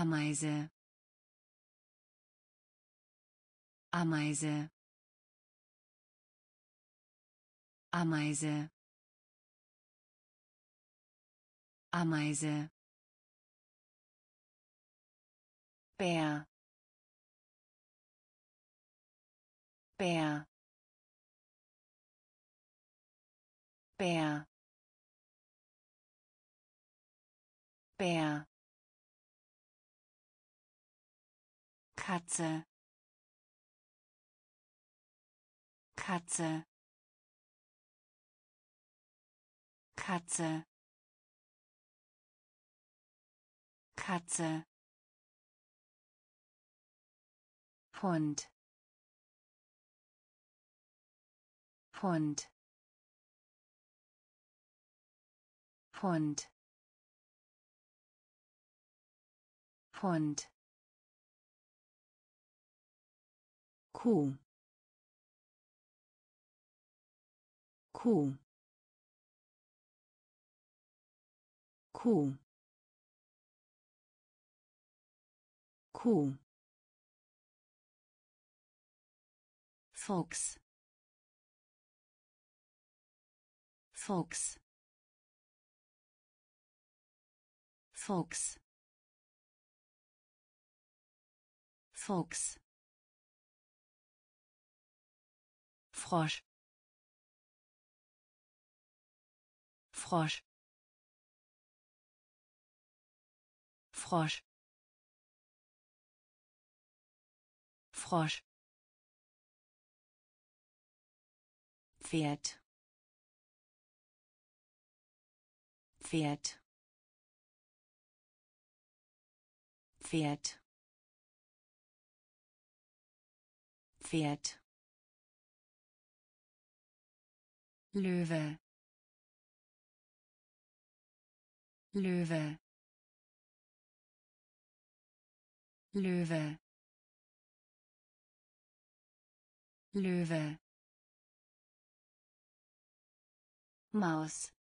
Ameise. Ameise. Ameise. Ameise. Bär. Bär. Bär. Bär Katze. Katze. Katze. Katze. Hund. Hund. Hund. Hund Kuh Kuh Kuh Kuh Fuchs Fuchs Fuchs Fuchs Frosch. Frosch. Frosch. Frosch. Pferd. Pferd. Pferd. Pferd Löwe. Löwe. Löwe. Löwe. Maus.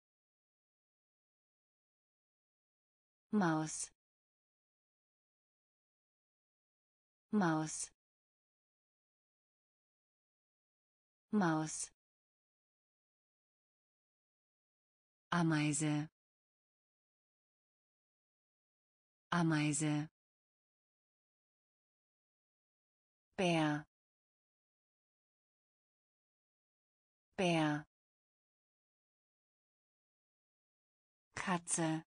Maus. Maus. Maus Ameise. Ameise. Bär. Bär. Katze.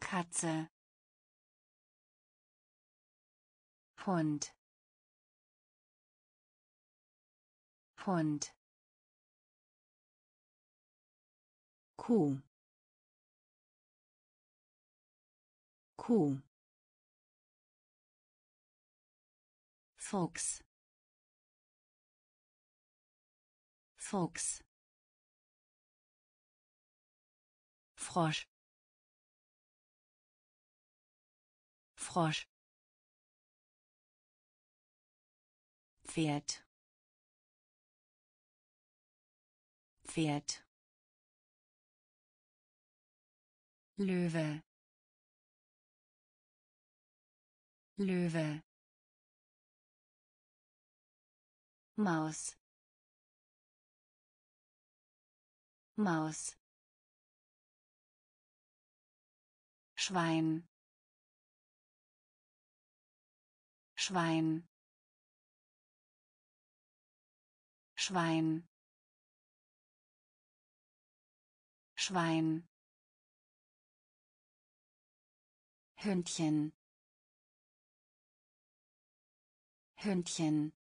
Katze. Hund. Hund Kuh. Kuh. Fuchs. Fuchs. Frosch. Frosch. Pferd. Pferd Löwe. Löwe. Maus. Maus. Schwein. Schwein. Schwein. Schwein Hündchen. Hündchen.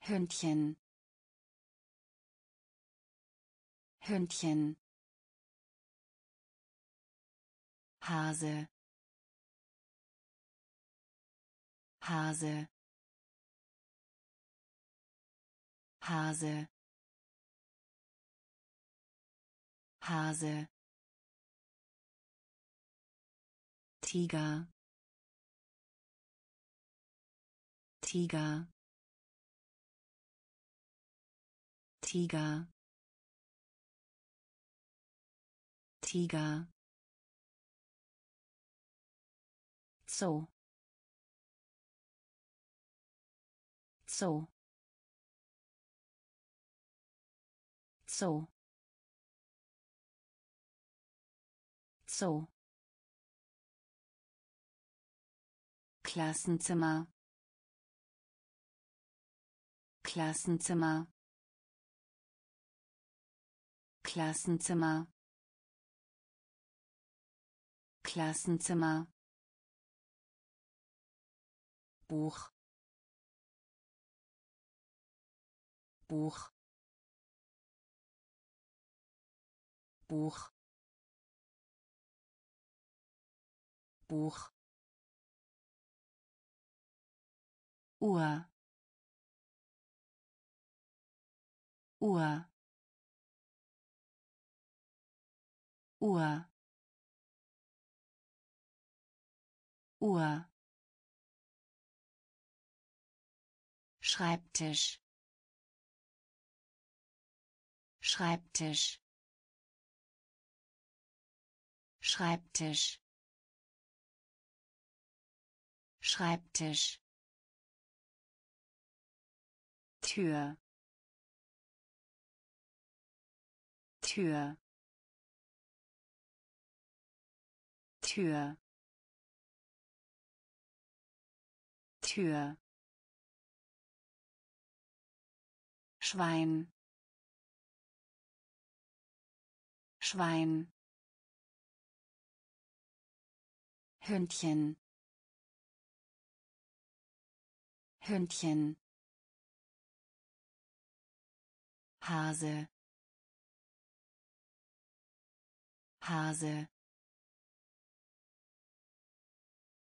Hündchen. Hündchen. Hase. Hase. Hase. Hase Tiger Tiger Tiger Tiger. Zoo Zoo Zoo Zoo Klassenzimmer. Klassenzimmer. Klassenzimmer. Klassenzimmer. Buch. Buch. Buch. Buch Uhr. Uhr. Uhr. Uhr. Schreibtisch. Schreibtisch. Schreibtisch. Schreibtisch Tür. Tür. Tür. Tür. Schwein. Schwein. Hündchen. Hündchen Hase Hase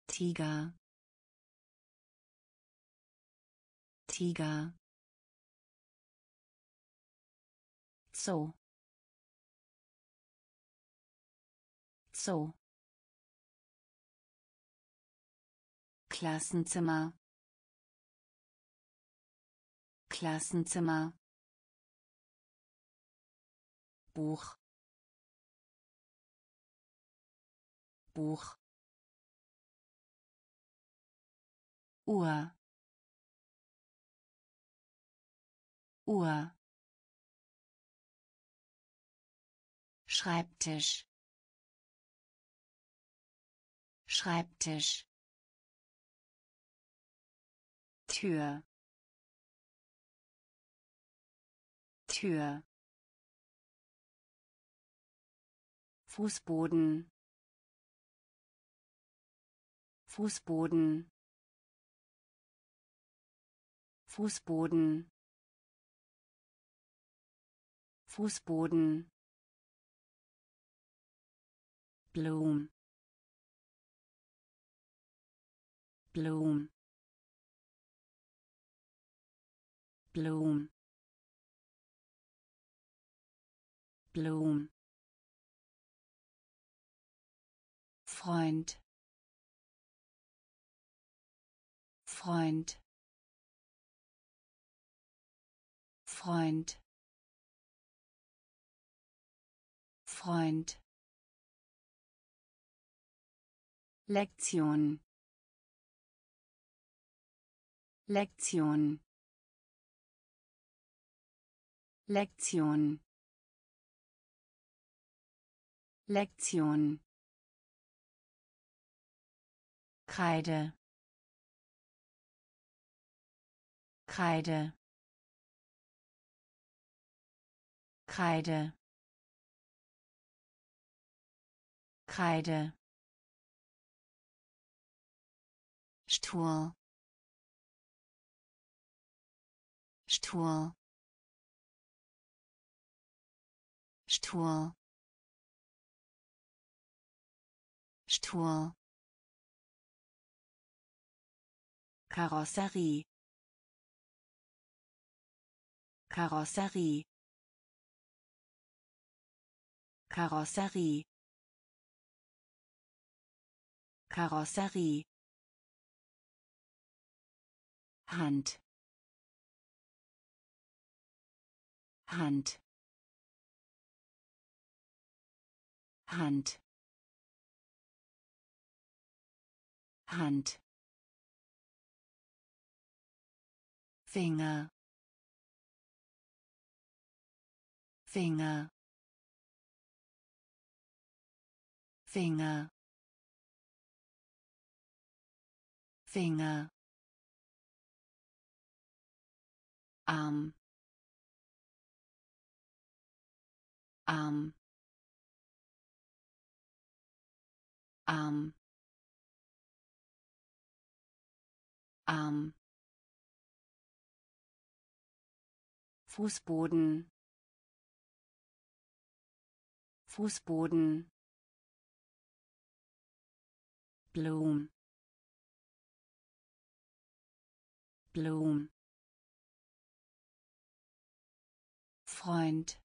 Tiger. Tiger. Zoo. Zoo. Klassenzimmer. Klassenzimmer Buch. Buch. Uhr. Uhr. Schreibtisch. Schreibtisch. Tür. Tür Fußboden. Fußboden. Fußboden. Fußboden. Blum Blum Blum Blum Freund. Freund. Freund. Freund. Lektion. Lektion. Lektion. Lektion Kreide. Kreide. Kreide. Kreide. Stuhl. Stuhl. Stuhl. Stuhl Karosserie. Karosserie. Karosserie. Karosserie. Hand. Hand. Hand. Hand Finger. Finger. Finger. Finger. Arm. Arm. Arm. Arm Fußboden. Fußboden. Bloom Bloom Freund.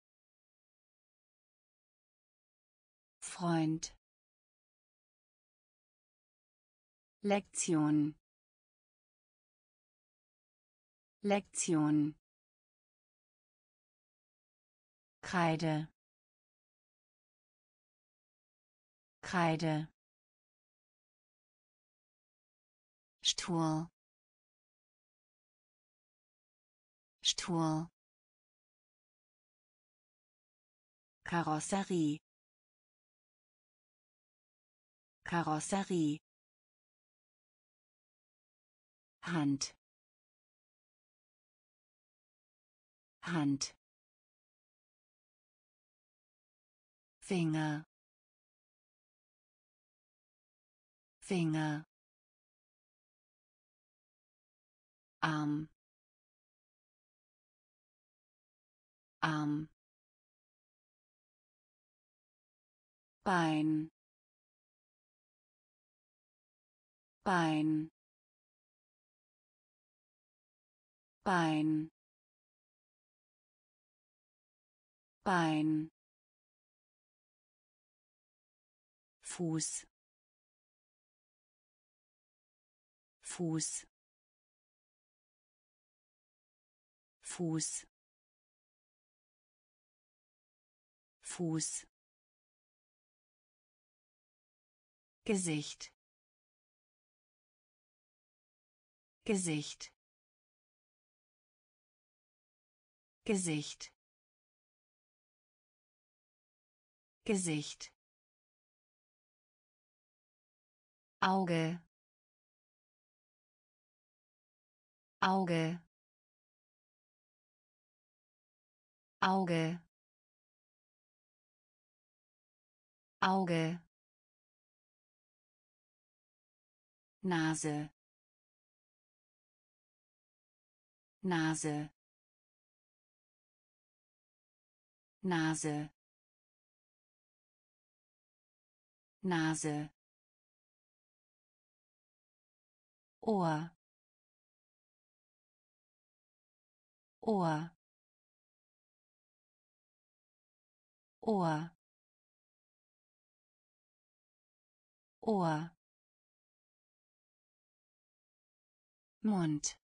Freund. Lektion. Lektion Kreide. Kreide. Stuhl. Stuhl. Karosserie. Karosserie. Hand. Hand Finger. Finger. Arm. Arm. Bein. Bein. Bein. Bein Fuß. Fuß. Fuß. Fuß. Gesicht. Gesicht. Gesicht. Gesicht Auge. Auge. Auge. Auge. Nase. Nase. Nase. Nase Ohr. Ohr. Ohr. Ohr. Mund.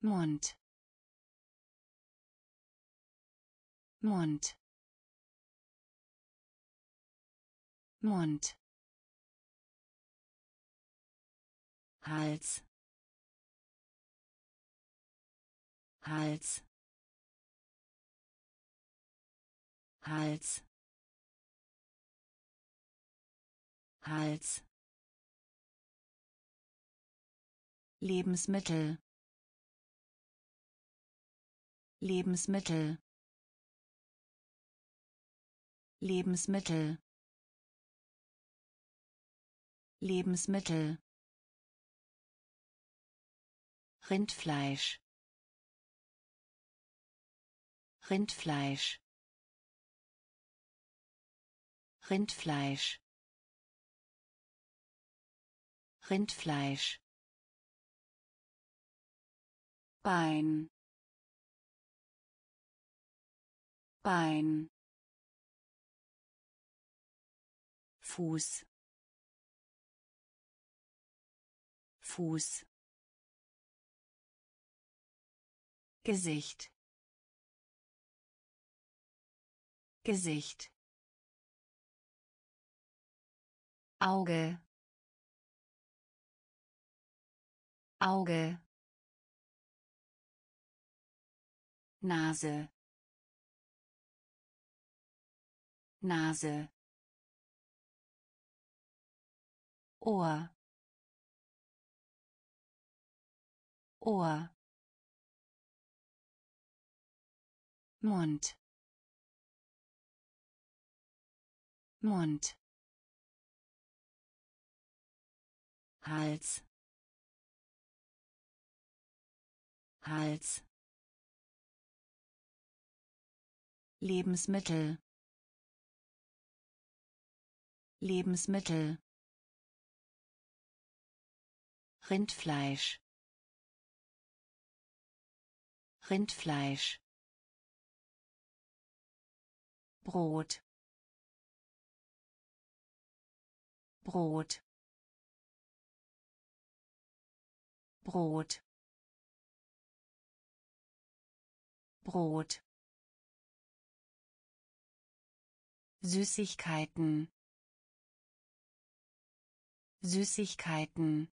Mund. Mund. Mund Hals. Hals. Hals. Hals. Lebensmittel. Lebensmittel. Lebensmittel. Lebensmittel Rindfleisch. Rindfleisch. Rindfleisch. Rindfleisch. Bein. Bein. Fuß. Fuß Gesicht. Gesicht. Auge. Auge. Nase. Nase. Ohr. Ohr Mund. Mund. Hals. Hals. Lebensmittel. Lebensmittel. Rindfleisch. Rindfleisch Brot. Brot. Brot. Brot. Süßigkeiten. Süßigkeiten.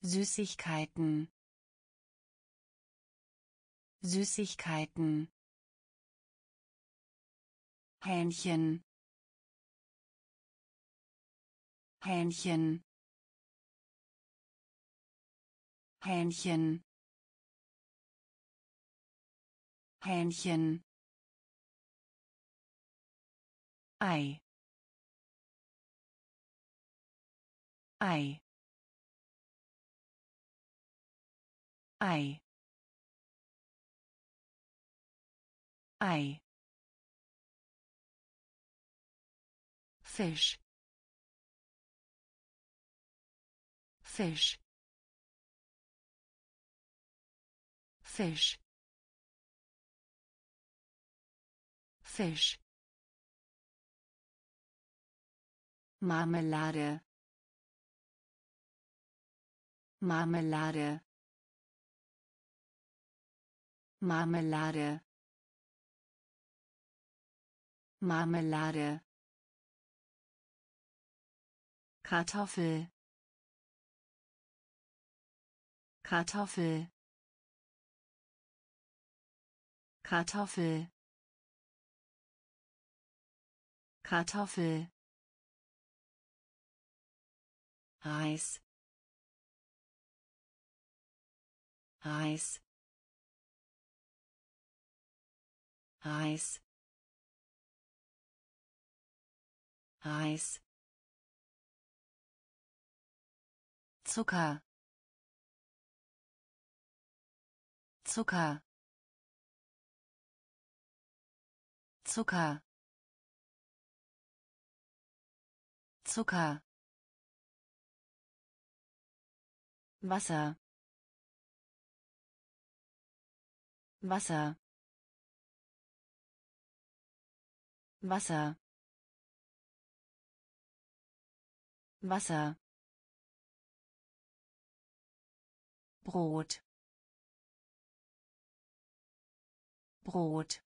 Süßigkeiten. Süßigkeiten Hähnchen. Hähnchen. Hähnchen. Hähnchen. Ei. Ei. Ei. Ei Fisch. Fisch. Fisch. Fisch. Marmelade. Marmelade. Marmelade. Marmelade Kartoffel. Kartoffel. Kartoffel. Kartoffel. Reis. Reis. Reis. Reis Zucker. Zucker. Zucker. Zucker. Wasser. Wasser. Wasser. Wasser Brot. Brot.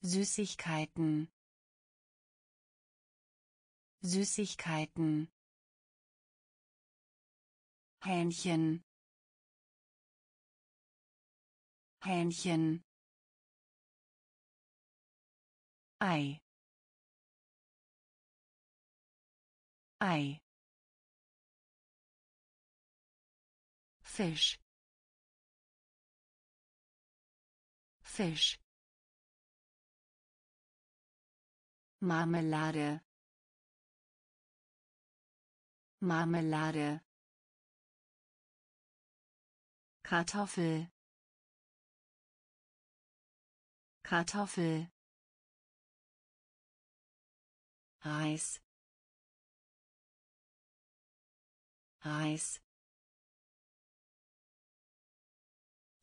Süßigkeiten. Süßigkeiten. Hähnchen. Hähnchen. Ei. Ei Fisch. Fisch. Marmelade. Marmelade. Kartoffel. Kartoffel. Reis. Reis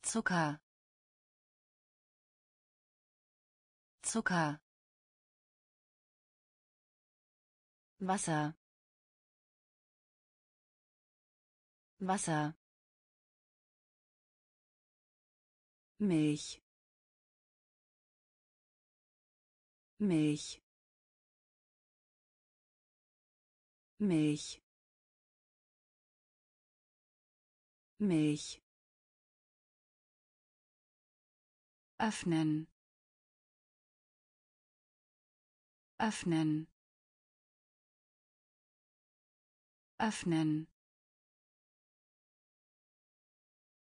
Zucker. Zucker. Wasser. Wasser. Milch. Milch. Milch. Milch öffnen. Öffnen. Öffnen.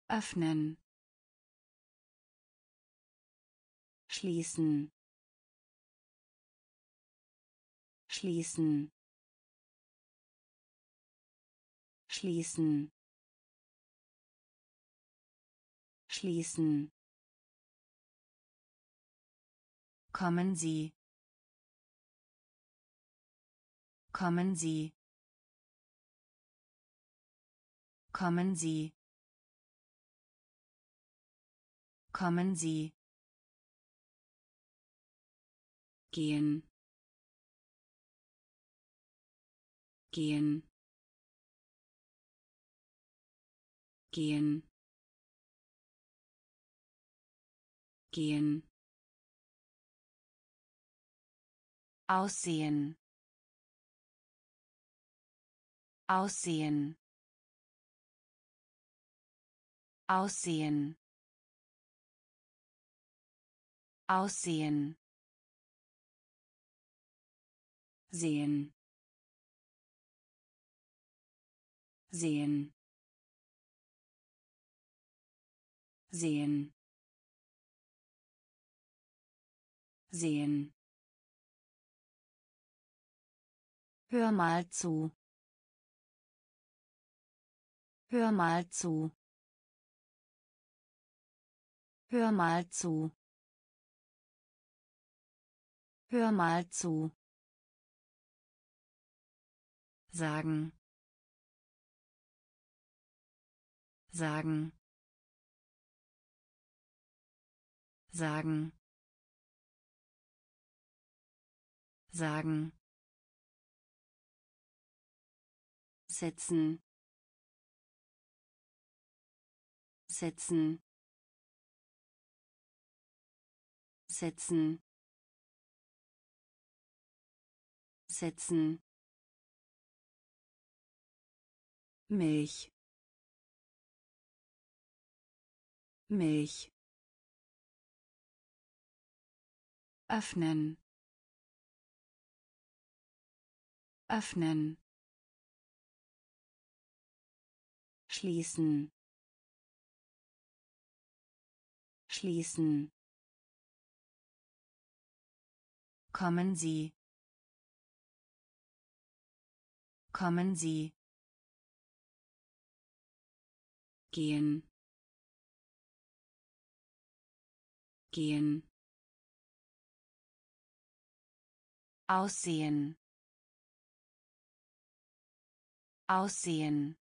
Öffnen. Schließen. Schließen. Schließen. Schließen kommen Sie. Kommen Sie. Kommen Sie. Kommen Sie. Gehen. Gehen. Gehen. Gehen aussehen. Aussehen. Aussehen. Aussehen. Sehen. Sehen. Sehen. Sehen Hör mal zu. Hör mal zu. Hör mal zu. Hör mal zu. Sagen. Sagen. Sagen. Sagen. Setzen. Setzen. Setzen. Setzen. Milch. Milch. Öffnen. Öffnen schließen schließen. Kommen Sie. Kommen Sie. Gehen. Gehen. Aussehen. Aussehen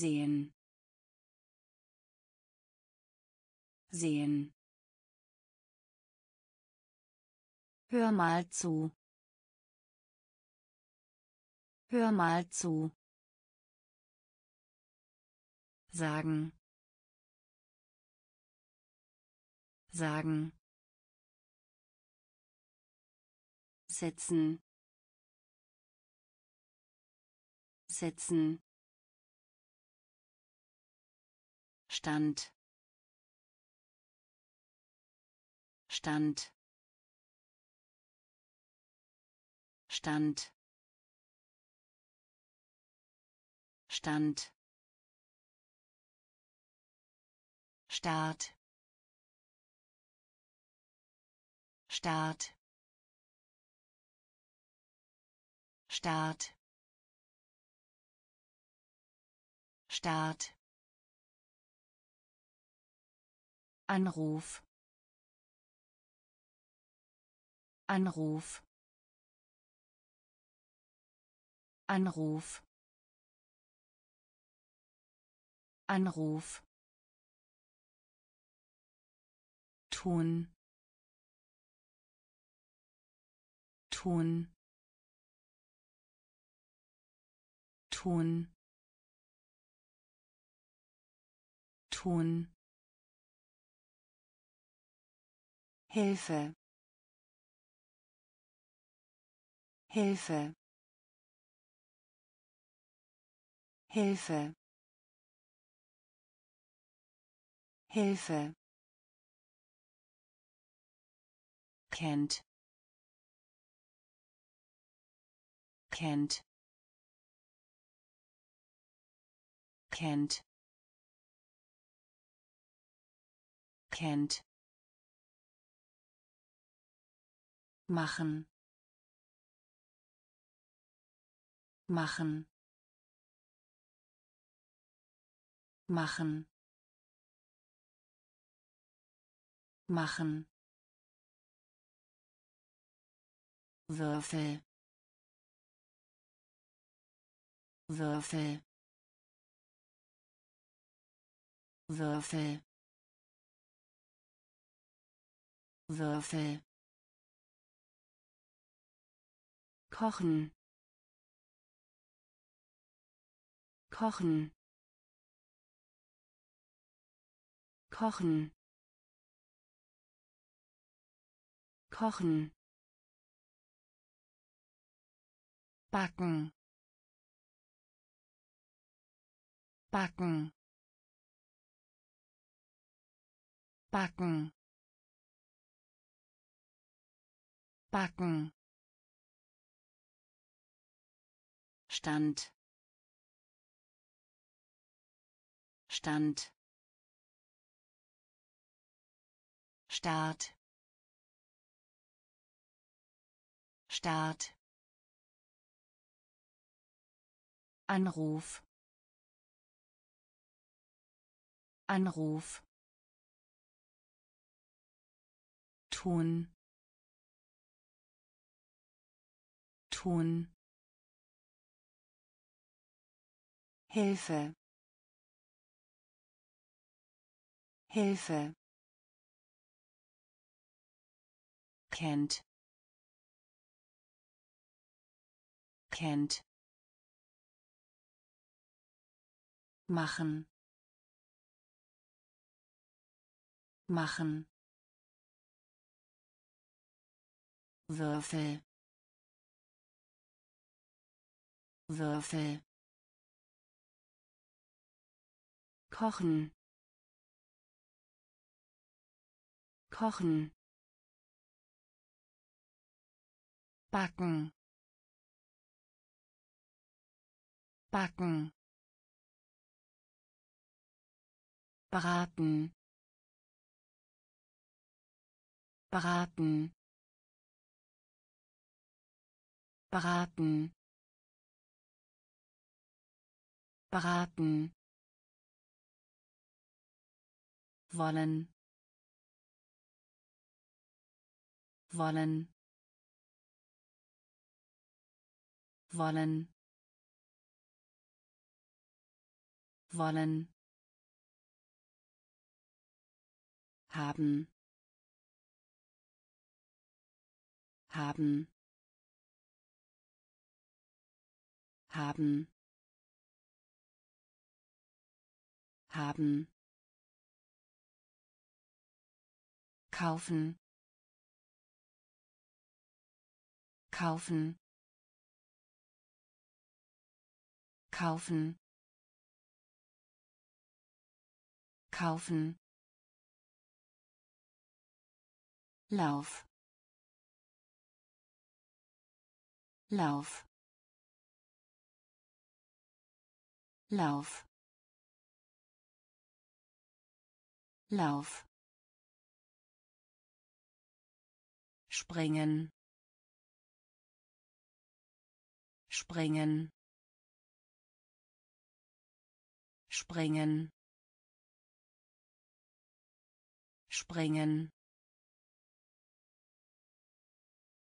sehen sehen Hör mal zu. Hör mal zu. Sagen. Sagen. Setzen. Setzen. Stand. Stand. Stand. Stand. Start. Start. Start. Start. Anruf. Anruf. Anruf. Anruf. tun tun tun tun Hilfe. Hilfe. Hilfe. Hilfe. Kennt kennt kennt kennt machen. Machen. Machen. Machen. Würfel. Würfel. Würfel. Würfel kochen. Kochen. Kochen. Kochen. Backen. Backen. Backen. Backen Stand. Stand. Start. Start. Anruf. Anruf. Tun. Tun Hilfe. Hilfe. Kennt. Kennt. Machen. Machen. Würfel. Würfel kochen. Kochen. Backen. Backen. Braten. Braten. Braten. Braten wollen. Wollen. Wollen. Wollen. Haben. Haben. Haben. Haben kaufen. Kaufen. Kaufen. Kaufen. Lauf. Lauf. Lauf. Lauf springen. Springen. Springen. Springen.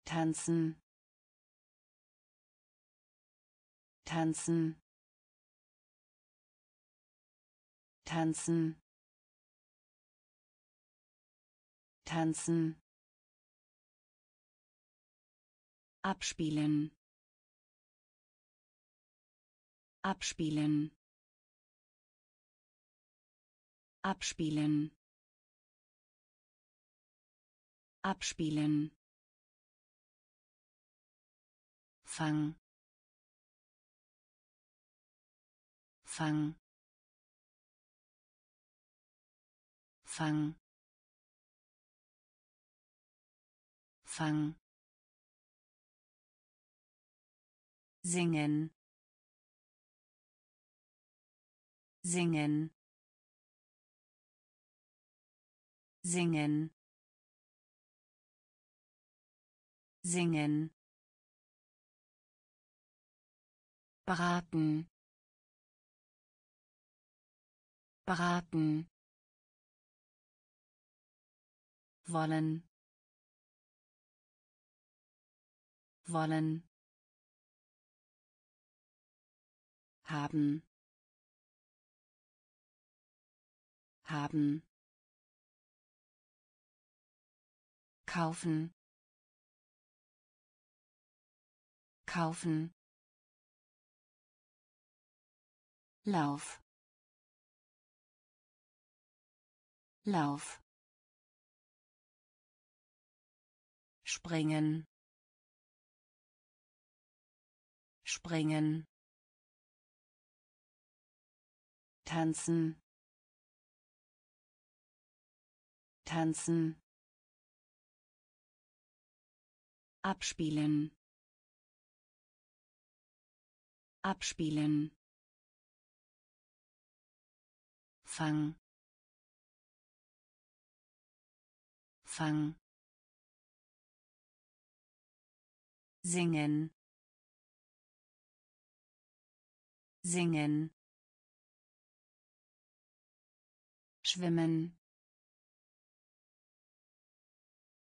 Tanzen. Tanzen. Tanzen. Tanzen abspielen. Abspielen. Abspielen. Abspielen. Fang. Fang. Fang. Fang singen. Singen. Singen. Singen. Beraten beraten wollen. Wollen haben. Haben. Kaufen. Kaufen. Lauf. Lauf. Springen. Springen tanzen. Tanzen. Abspielen. Abspielen. Fang. Fang. Singen. Singen schwimmen.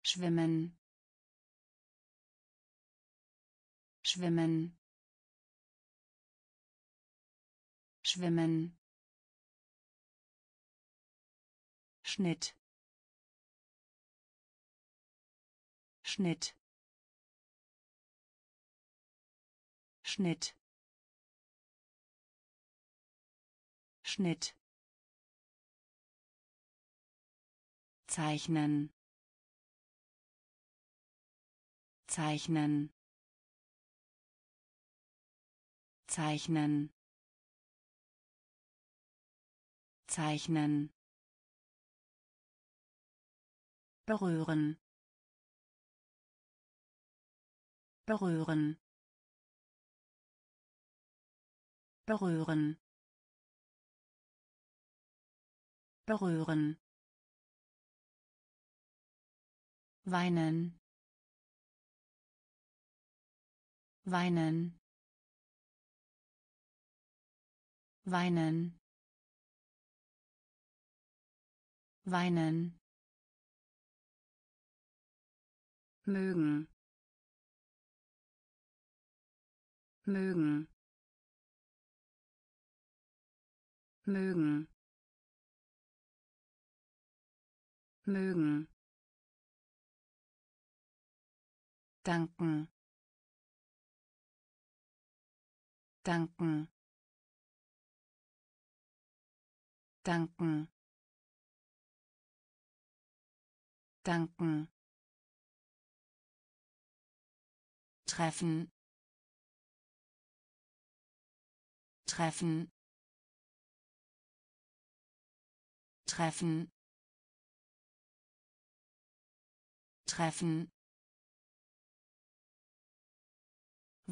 Schwimmen. Schwimmen. Schwimmen. Schnitt. Schnitt. Schnitt. Schnitt zeichnen. Zeichnen. Zeichnen. Zeichnen. Berühren. Berühren. Berühren. Berühren weinen. Weinen. Weinen. Weinen. Mögen. Mögen. Mögen. Mögen danken. Danken. Danken. Danken. Treffen. Treffen. Treffen. Treffen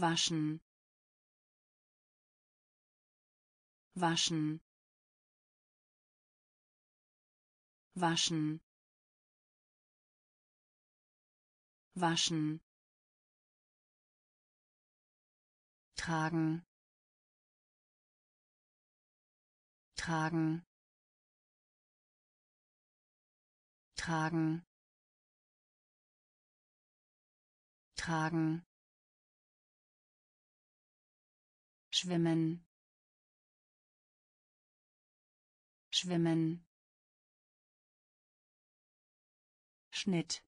waschen waschen waschen waschen tragen tragen tragen tragen schwimmen. Schwimmen. Schnitt.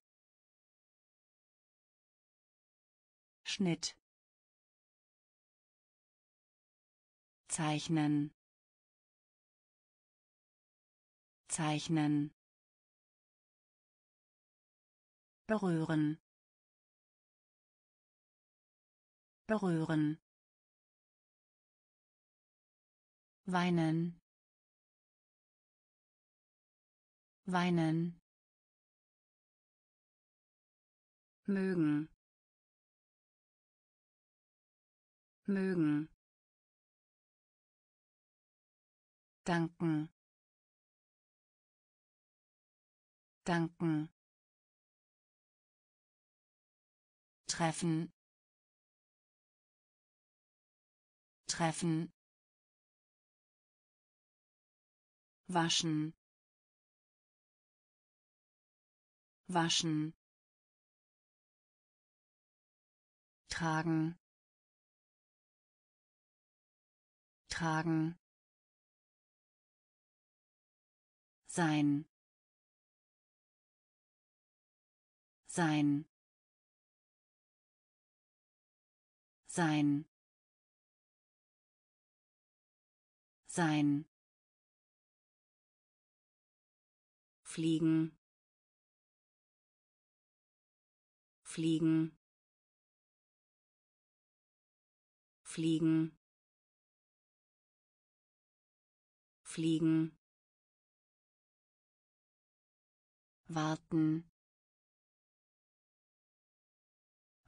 Schnitt. Zeichnen. Zeichnen. Berühren. Berühren weinen. Weinen. Mögen. Mögen. Danken. Danken. Treffen. Treffen waschen. Waschen. Tragen. Tragen. Sein. Sein. Sein. Sein fliegen. Fliegen. Fliegen. Fliegen. Warten.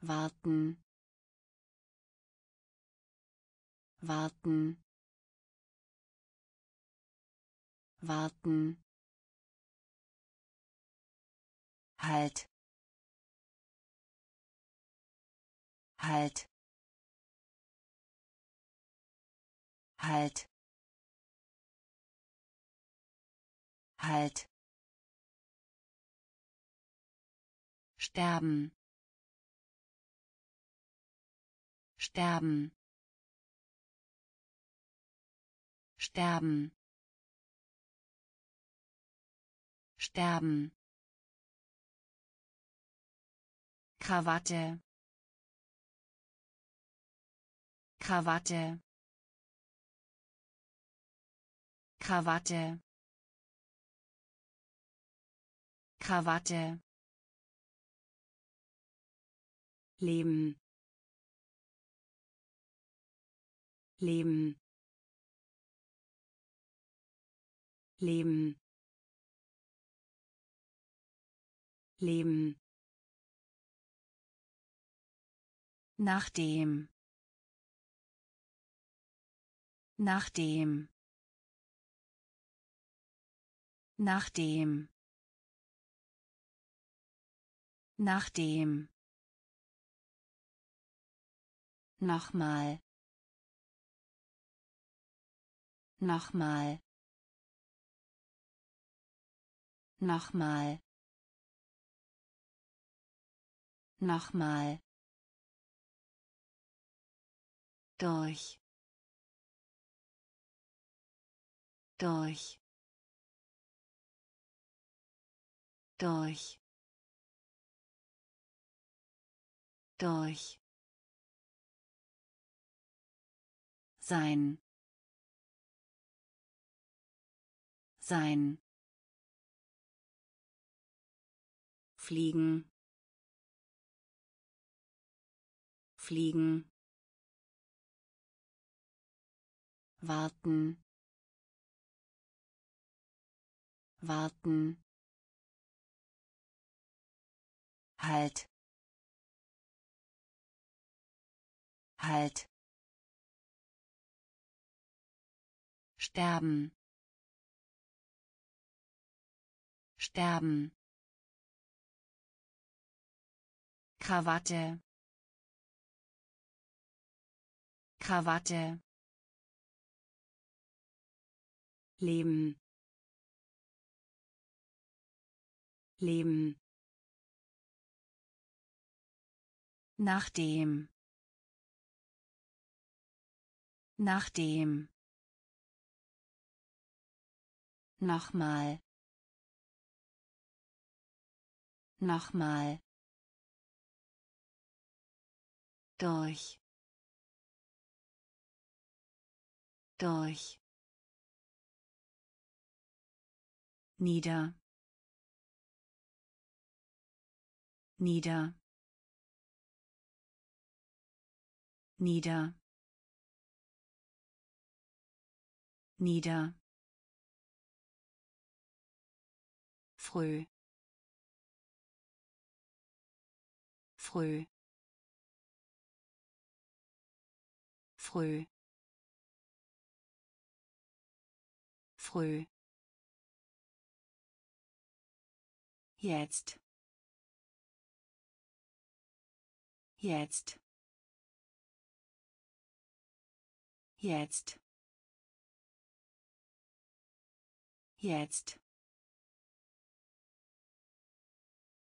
Warten. Warten. Warten halt. Halt. Halt. Halt. Sterben. Sterben. Sterben. Sterben Krawatte. Krawatte. Krawatte. Krawatte. Leben. Leben. Leben. Leben Nachdem. Nachdem. Nachdem. Nachdem. Nochmal. Nochmal. Nochmal. Nochmal. Durch. Durch. Durch. Durch. Sein. Sein. Fliegen. Fliegen warten. Warten. Halt. Halt. Sterben. Sterben. Krawatte. Krawatte Leben Leben Nachdem. Nachdem. Nochmal. Nochmal. Durch. Durch. Nieder. Nieder. Nieder. Nieder. Früh. Früh. Früh. Früh jetzt. Jetzt. Jetzt. Jetzt.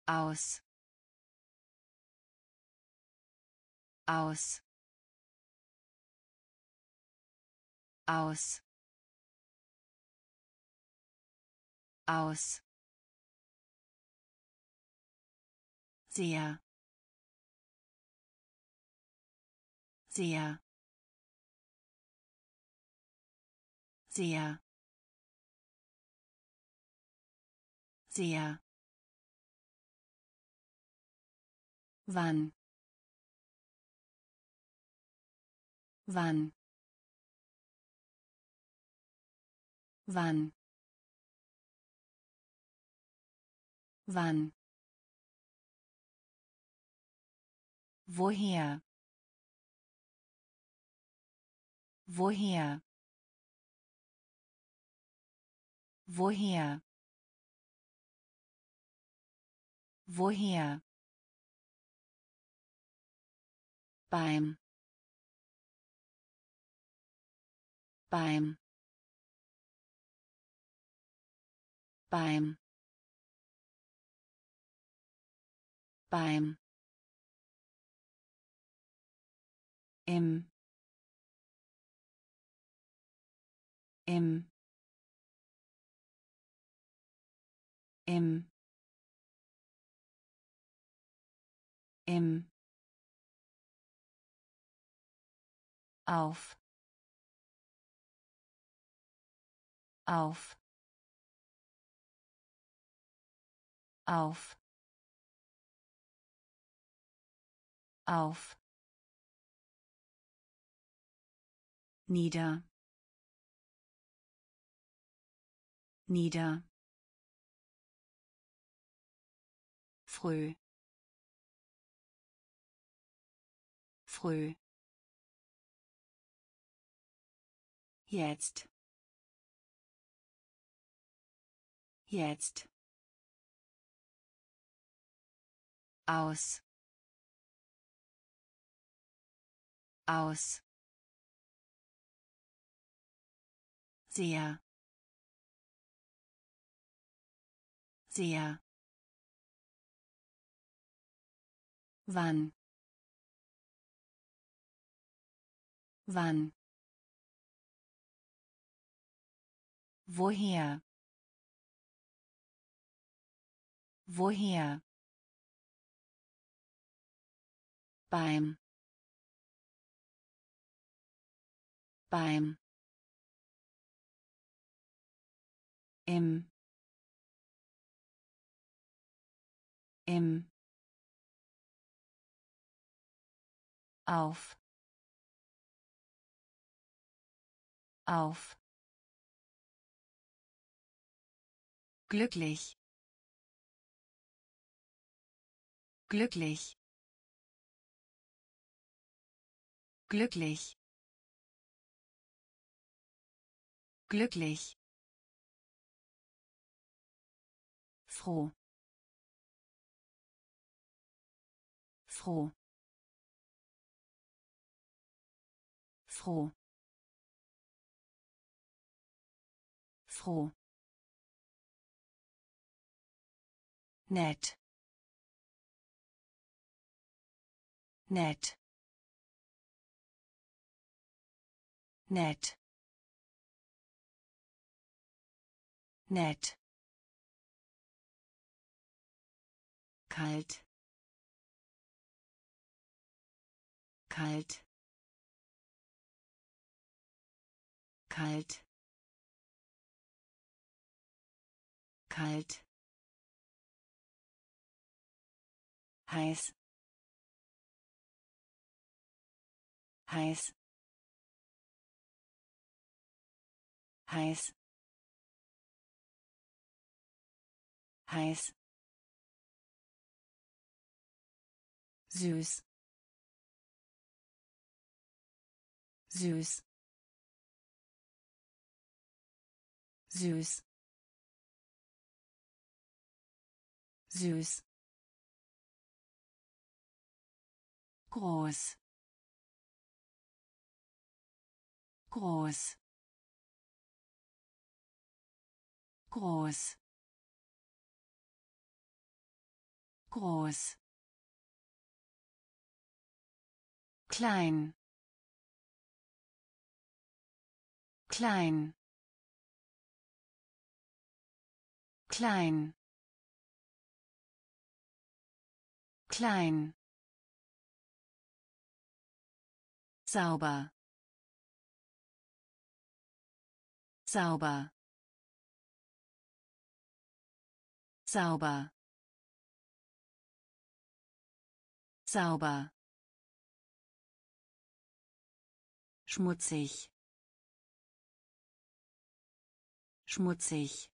Aus. Aus. Aus. Aus sehr. Sehr. Sehr. Sehr. Wann? Wann? Wann? Wann woher? Woher? Woher? Woher? Beim. Beim. Beim. Beim im im im im auf. Auf. Auf. Auf nieder. Nieder. Früh. Früh. Jetzt. Jetzt. Aus. Aus sehr. Sehr. Wann? Wann? Woher? Woher? Beim. Beim im im auf. Auf. Glücklich. Glücklich. Glücklich. Glücklich froh. Froh. Froh. Froh. Nett. Nett. Nett. Nett kalt. Kalt. Kalt. Kalt. Heiß. Heiß. Heiß. Heiß süß. Süß. Süß. Süß. Groß. Groß. Groß. Groß klein. Klein. Klein. Klein. Sauber. Sauber. Sauber. Sauber schmutzig. Schmutzig.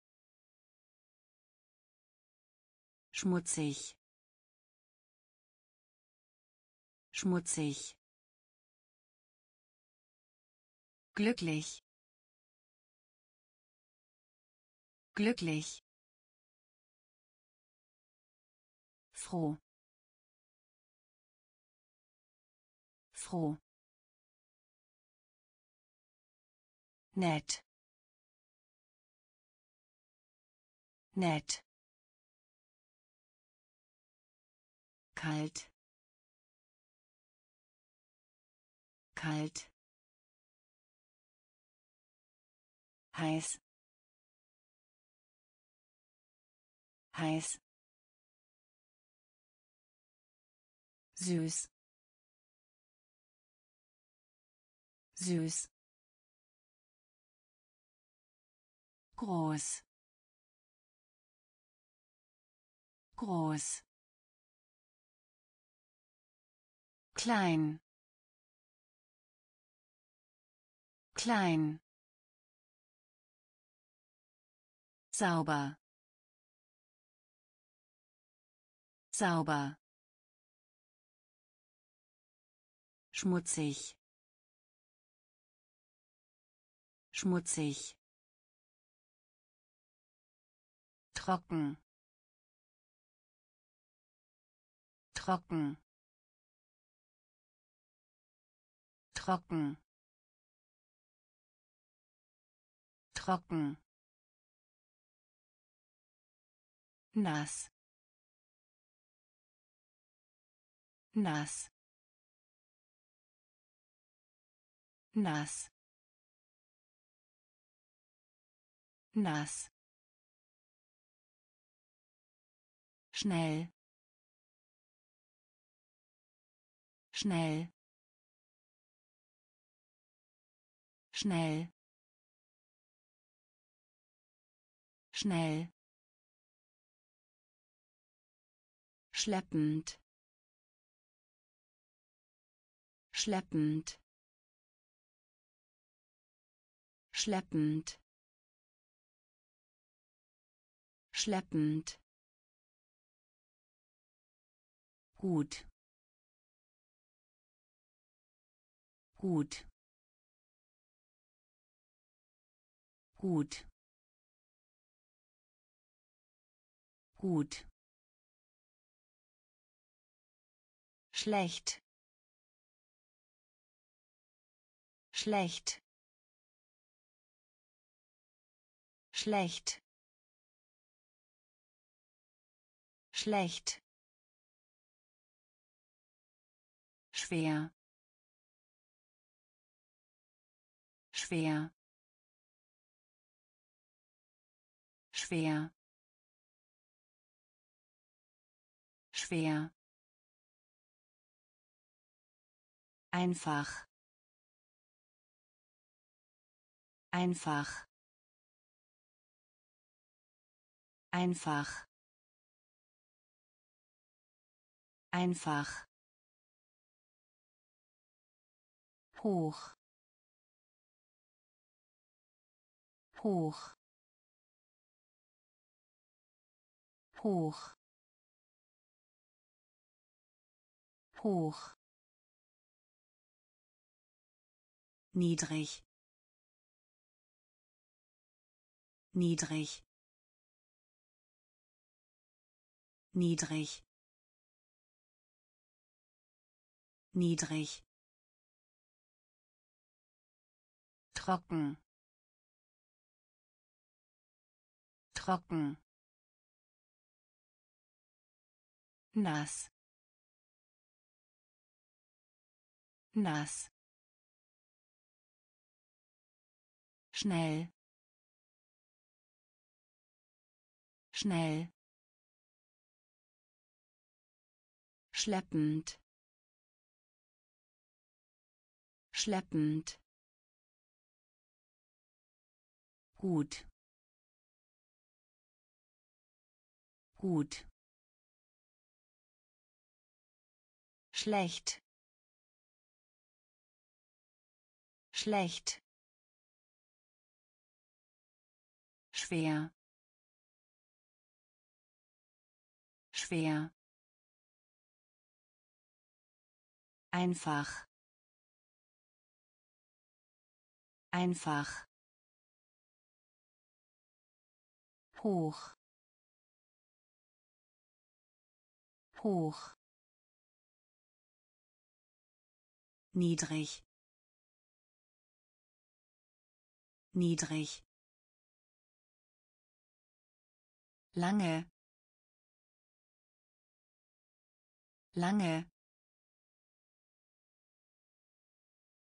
Schmutzig. Schmutzig. Glücklich. Glücklich. Froh. Froh nett nett kalt. Kalt. Heiß. Heiß. Süß. Süß groß. Groß. Klein. Klein. Sauber. Sauber. Schmutzig. Schmutzig trocken. Trocken. Trocken. Trocken. Nass. Nass. Nass. Nass schnell. Schnell. Schnell. Schnell. Schleppend. Schleppend. Schleppend. Schleppend gut. Gut. Gut. Gut. Schlecht. Schlecht. Schlecht. Schlecht schwer. Schwer. Schwer. Schwer. Einfach. Einfach. Einfach. Einfach. Hoch. Hoch. Hoch. Hoch. Niedrig. Niedrig. Niedrig. Niedrig trocken. Trocken. Nass. Nass. Schnell. Schnell. Schleppend. Schleppend gut. Gut. Schlecht. Schlecht. Schwer. Schwer. Einfach. Einfach hoch. Hoch. Niedrig. Niedrig. Lange. Lange.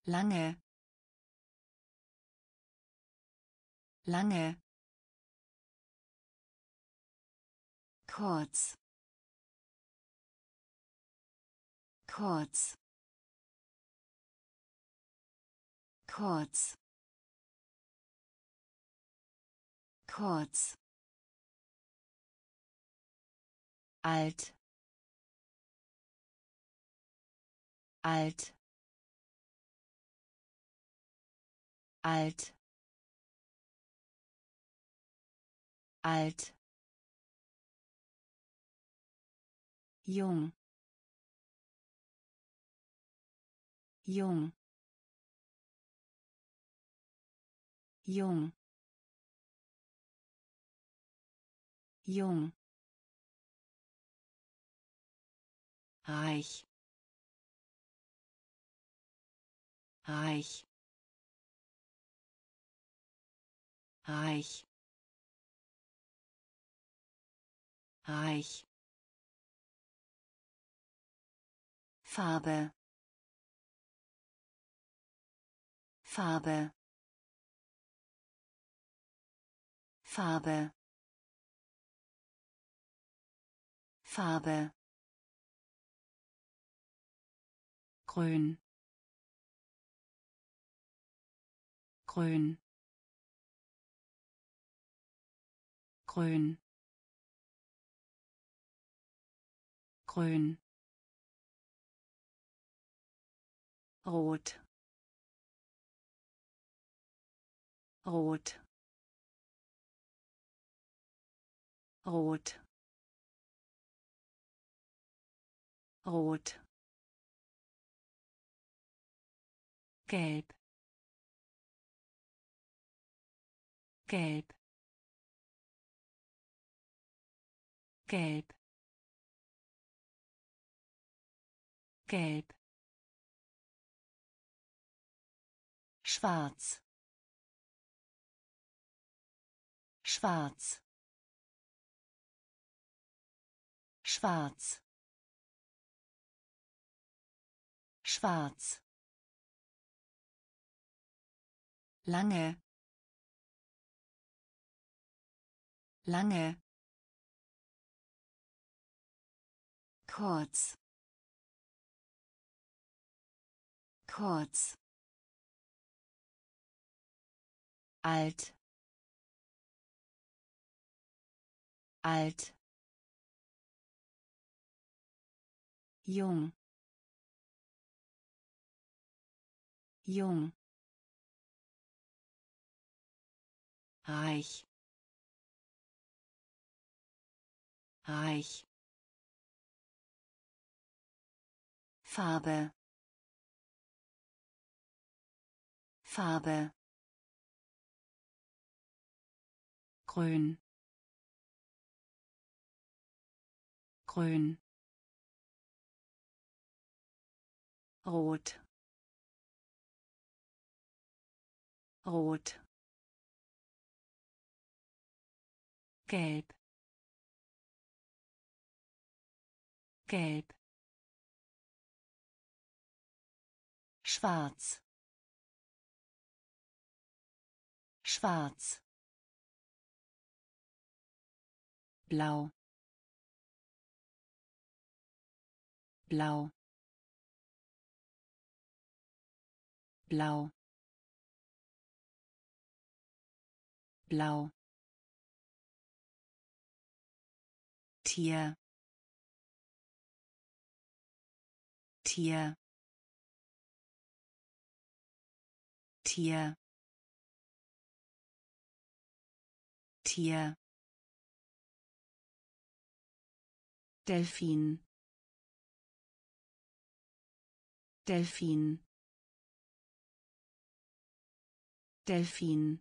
Lange. Lange kurz kurz kurz kurz alt. Alt. Alt. Alt jung. Jung. Jung. Jung. Reich. Reich. Reich. Reich Farbe. Farbe. Farbe. Farbe. Grün. Grün. Grün. Grün rot. Rot. Rot. Rot. Gelb. Gelb. Gelb. Gelb schwarz. Schwarz. Schwarz. Schwarz. Lange. Lange. Kurz. Kurz alt alt jung jung reich reich Farbe. Farbe grün. Grün. Rot. Rot. Gelb. Gelb. Schwarz. Schwarz blau. Blau. Blau. Blau. Tier. Tier. Tier. Tier Delfin. Delfin. Delfin.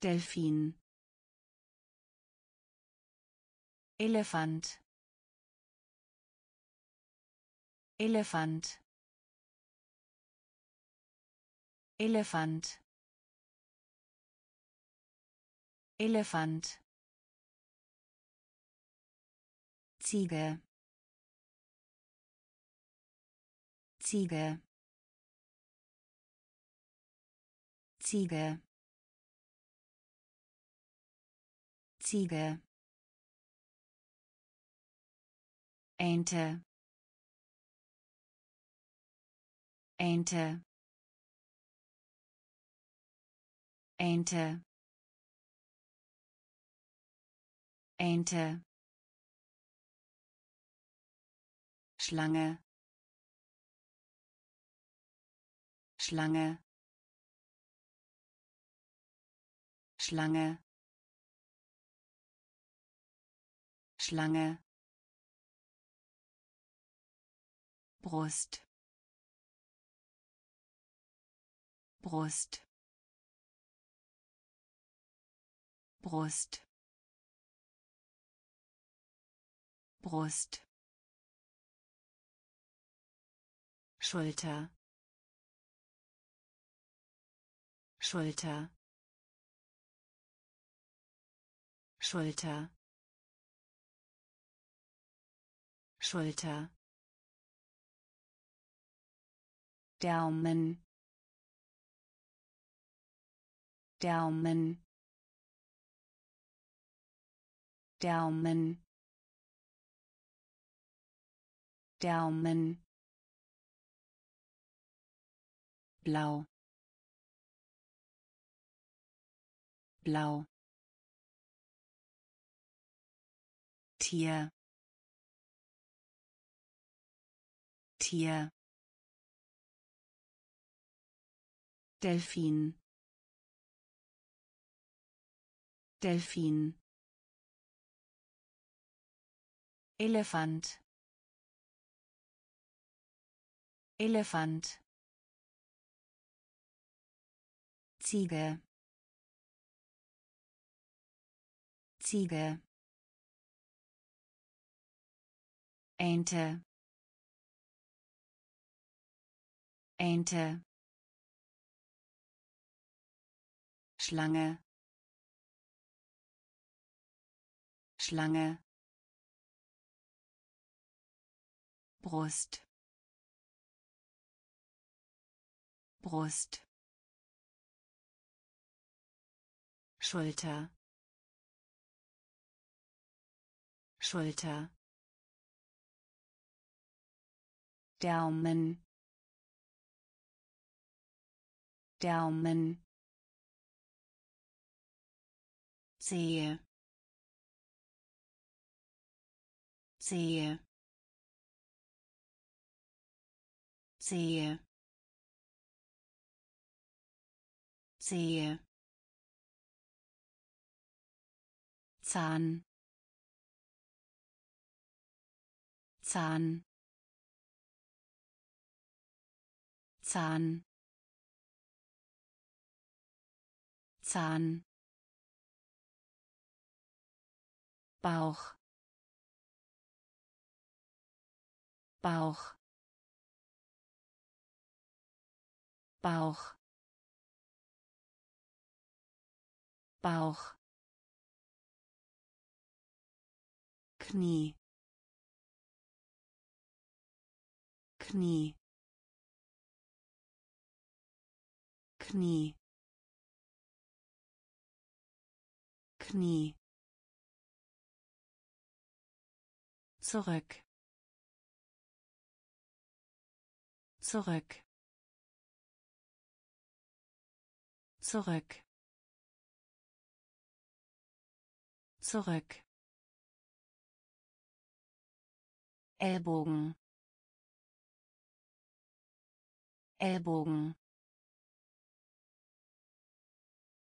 Delfin. Elefant. Elefant. Elefant. Elefant Ziege. Ziege. Ziege. Ziege. Ente. Ente. Ente. Ente Schlange. Schlange. Schlange. Schlange. Brust. Brust. Brust. Brust Schulter. Schulter. Schulter. Schulter. Daumen. Daumen. Daumen. Daumen blau. Blau. Tier. Tier. Delfin. Delfin. Elefant. Elefant Ziege. Ziege. Ente. Ente. Schlange. Schlange. Brust. Brust Schulter. Schulter. Daumen. Daumen. Sehe sehe sehe sehe Zahn. Zahn. Zahn. Zahn. Bauch. Bauch. Bauch. Bauch Knie. Knie. Knie. Knie. Zurück. Zurück. Zurück. Zurück Ellbogen. Ellbogen.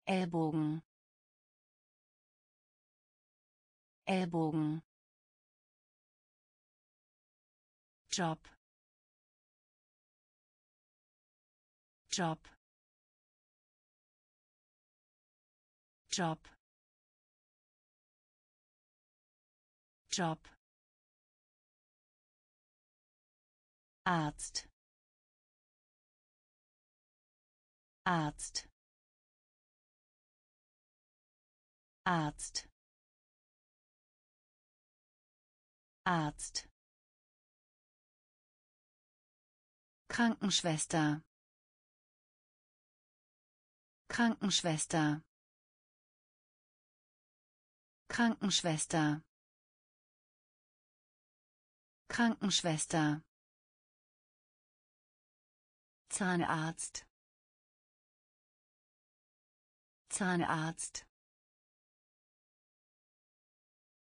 Ellbogen. Ellbogen. Job. Job. Job. Job Arzt. Arzt. Arzt. Arzt. Krankenschwester. Krankenschwester. Krankenschwester. Krankenschwester Zahnarzt. Zahnarzt.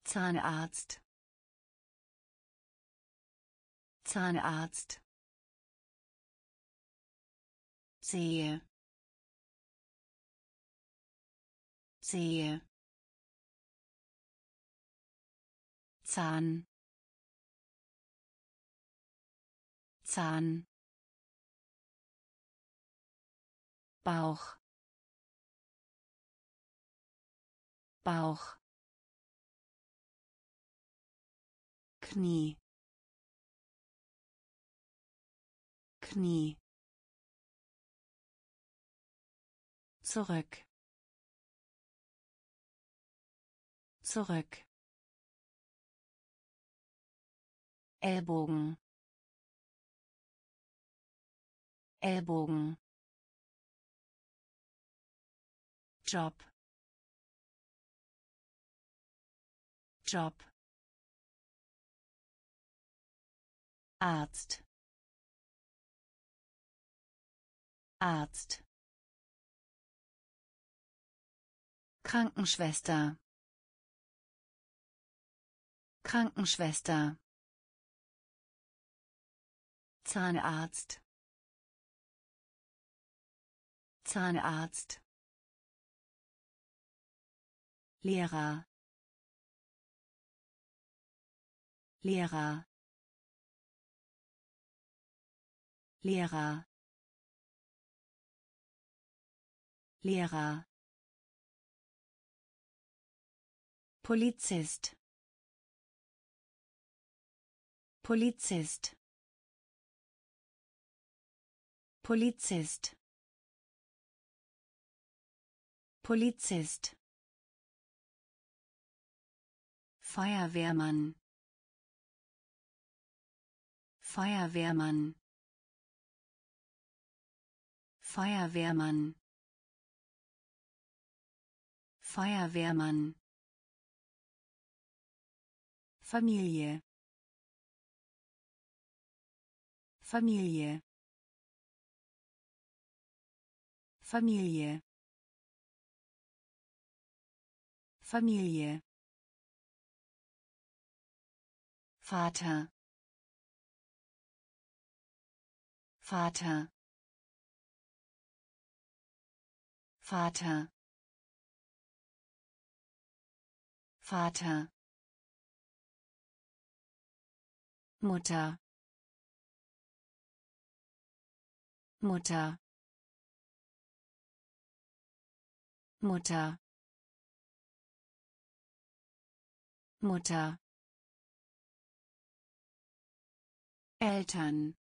Zahnarzt. Zahnarzt. Sehe. Sehe. Zahn. Zahn Bauch. Bauch. Knie. Knie. Zurück. Zurück. Ellbogen. Ellbogen Job. Job. Arzt. Arzt. Krankenschwester. Krankenschwester. Zahnarzt. Zahnarzt Lehrer. Lehrer. Lehrer. Lehrer. Polizist. Polizist. Polizist. Polizist Feuerwehrmann. Feuerwehrmann. Feuerwehrmann. Feuerwehrmann. Familie. Familie. Familie. Familie Vater. Vater. Vater. Vater. Mutter. Mutter. Mutter. Mutter Eltern.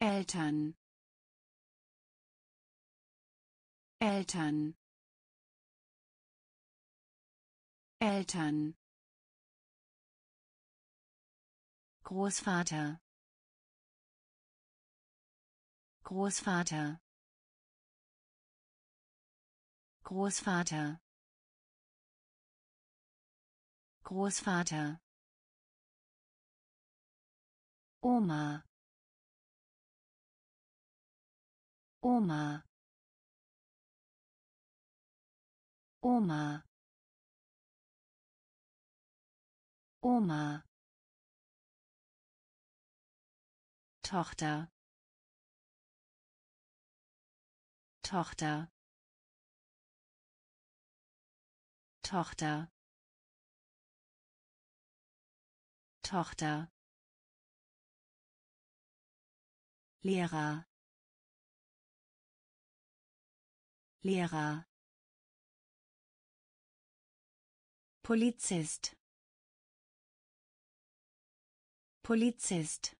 Eltern. Eltern. Eltern. Großvater. Großvater. Großvater. Großvater Oma. Oma. Oma. Oma. Tochter. Tochter. Tochter. Tochter Lehrer. Lehrer. Polizist. Polizist.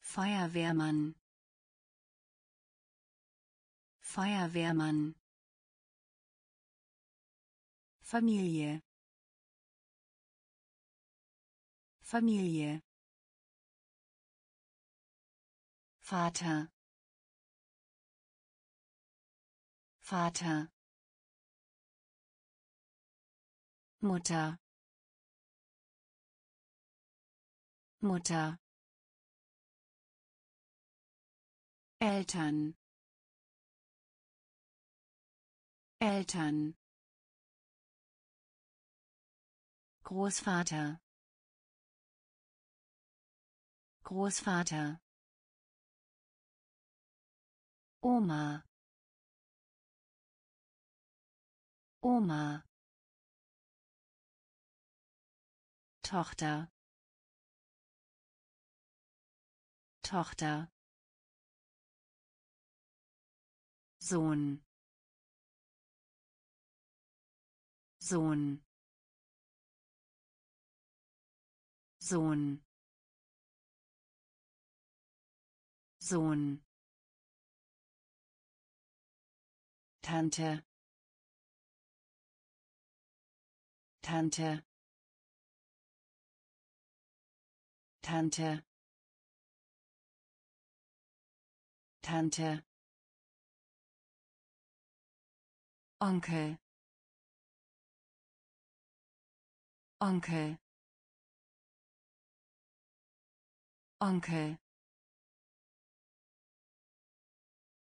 Feuerwehrmann. Feuerwehrmann. Familie. Familie Vater. Vater. Mutter. Mutter. Eltern. Eltern. Großvater. Großvater Oma. Oma. Tochter. Tochter. Sohn. Sohn. Sohn. Sohn Tante Tante Tante Tante. Onkel. Onkel. Onkel.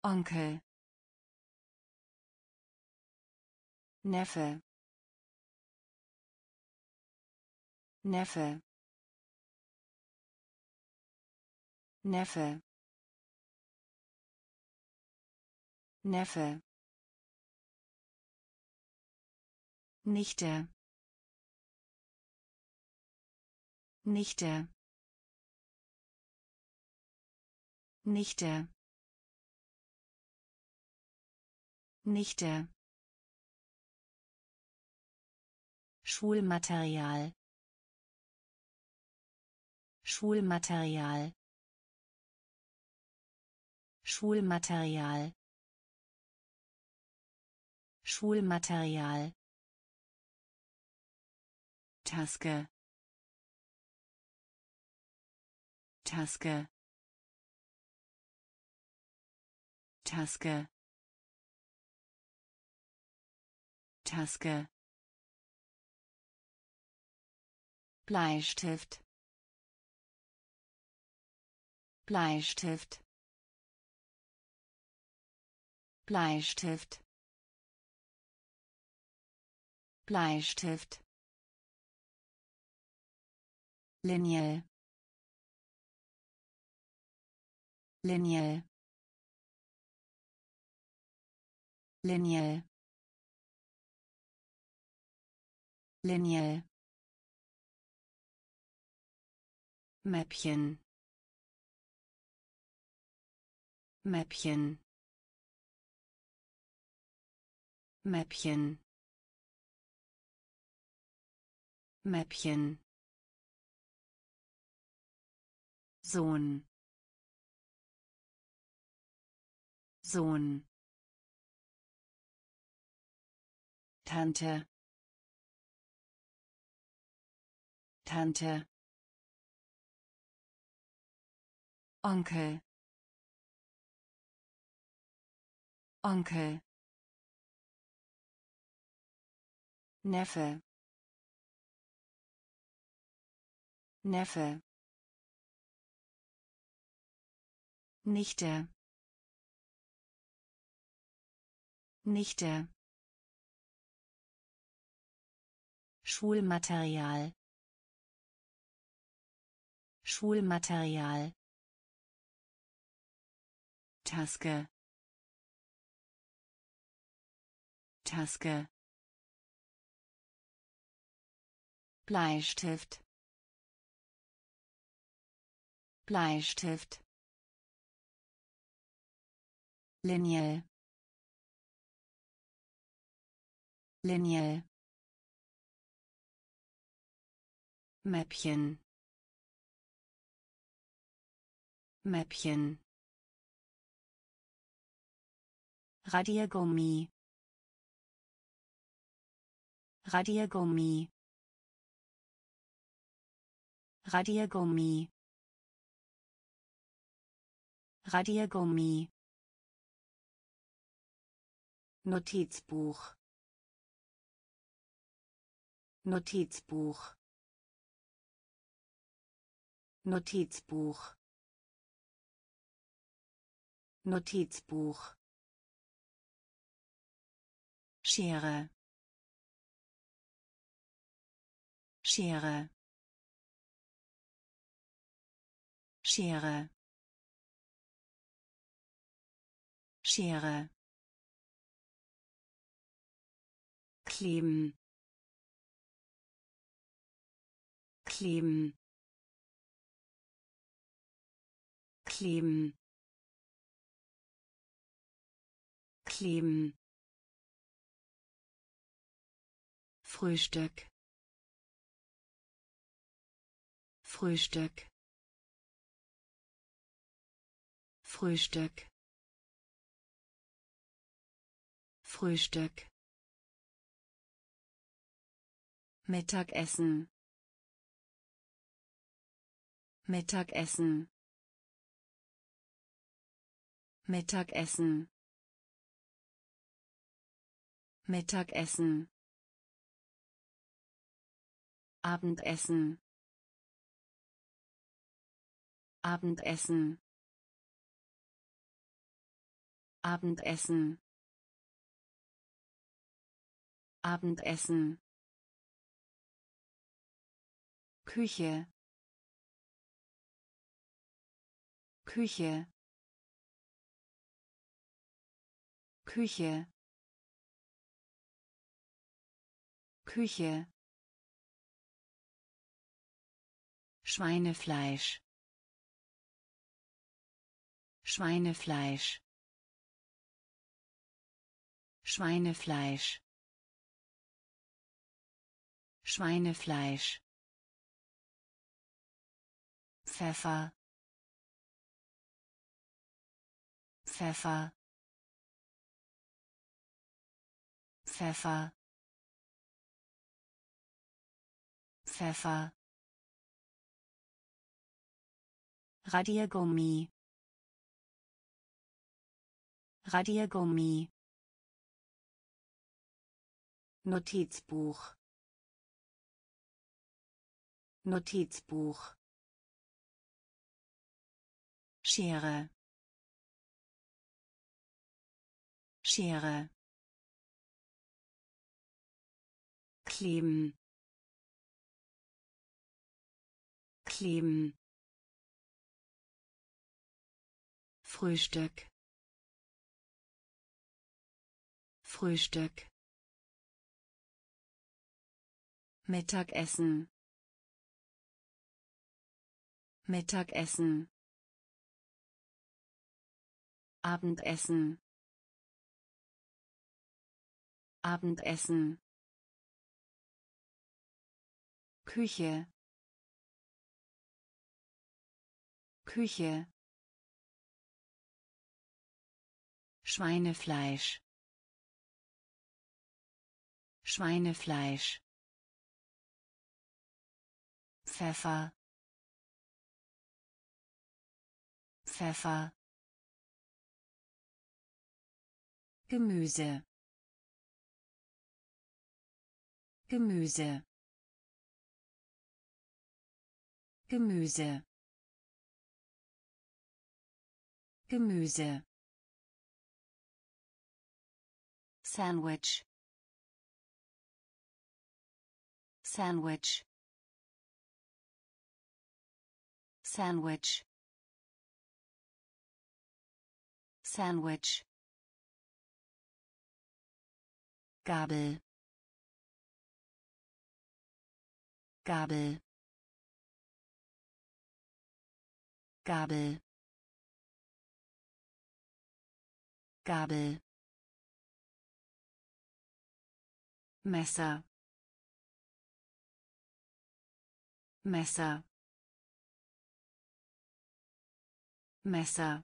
Onkel Neffe. Neffe. Neffe. Neffe. Nichte. Nichte. Nichte. Nichte Schulmaterial. Schulmaterial. Schulmaterial. Schulmaterial. Taske. Taske. Taske. Taske Bleistift. Bleistift. Bleistift. Bleistift. Linie. Linie. Linie. Linie Mäppchen. Mäppchen. Mäppchen. Mäppchen. Sohn. Sohn. Tante. Tante Onkel. Onkel. Neffe. Neffe. Nichte. Nichte. Schulmaterial. Schulmaterial Taske. Taske. Bleistift. Bleistift. Linie. Linie. Mäppchen. Mäppchen Radiergummi. Radiergummi. Radiergummi. Radiergummi. Notizbuch. Notizbuch. Notizbuch. Notizbuch Schere. Schere. Schere. Schere. Kleben. Kleben. Kleben. Kleben Frühstück. Frühstück. Frühstück. Frühstück. Mittagessen. Mittagessen. Mittagessen. Mittagessen Abendessen. Abendessen. Abendessen. Abendessen. Küche. Küche. Küche. Küche Schweinefleisch. Schweinefleisch. Schweinefleisch. Schweinefleisch. Pfeffer. Pfeffer. Pfeffer. Pfeffer Radiergummi. Radiergummi. Notizbuch. Notizbuch. Schere. Schere. Kleben. Kleben Frühstück. Frühstück. Mittagessen. Mittagessen. Abendessen. Abendessen. Küche. Küche Schweinefleisch. Schweinefleisch. Pfeffer. Pfeffer. Gemüse. Gemüse. Gemüse. Gemüse Sandwich. Sandwich. Sandwich. Sandwich. Gabel. Gabel. Gabel. Gabel Messer Messer Messer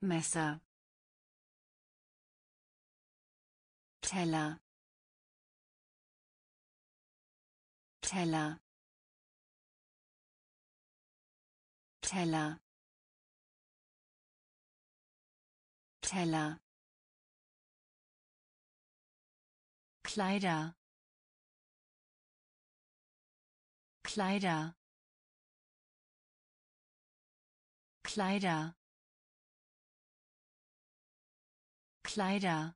Messer Teller Teller Teller Teller Kleider. Kleider. Kleider. Kleider.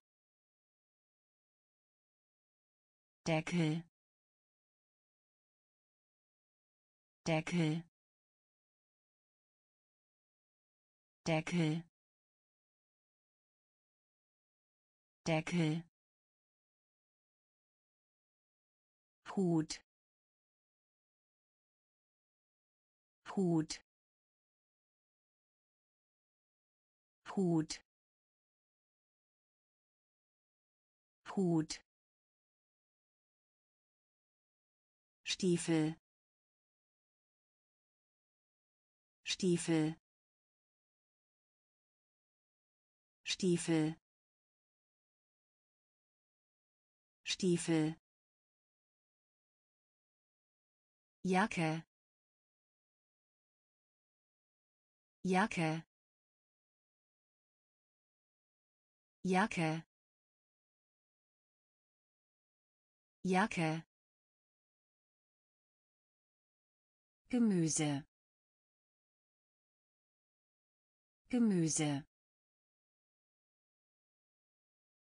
Deckel. Deckel. Deckel. Deckel Hut. Hut. Hut. Hut. Stiefel. Stiefel. Stiefel. Stiefel Jacke. Jacke. Jacke. Jacke. Gemüse. Gemüse.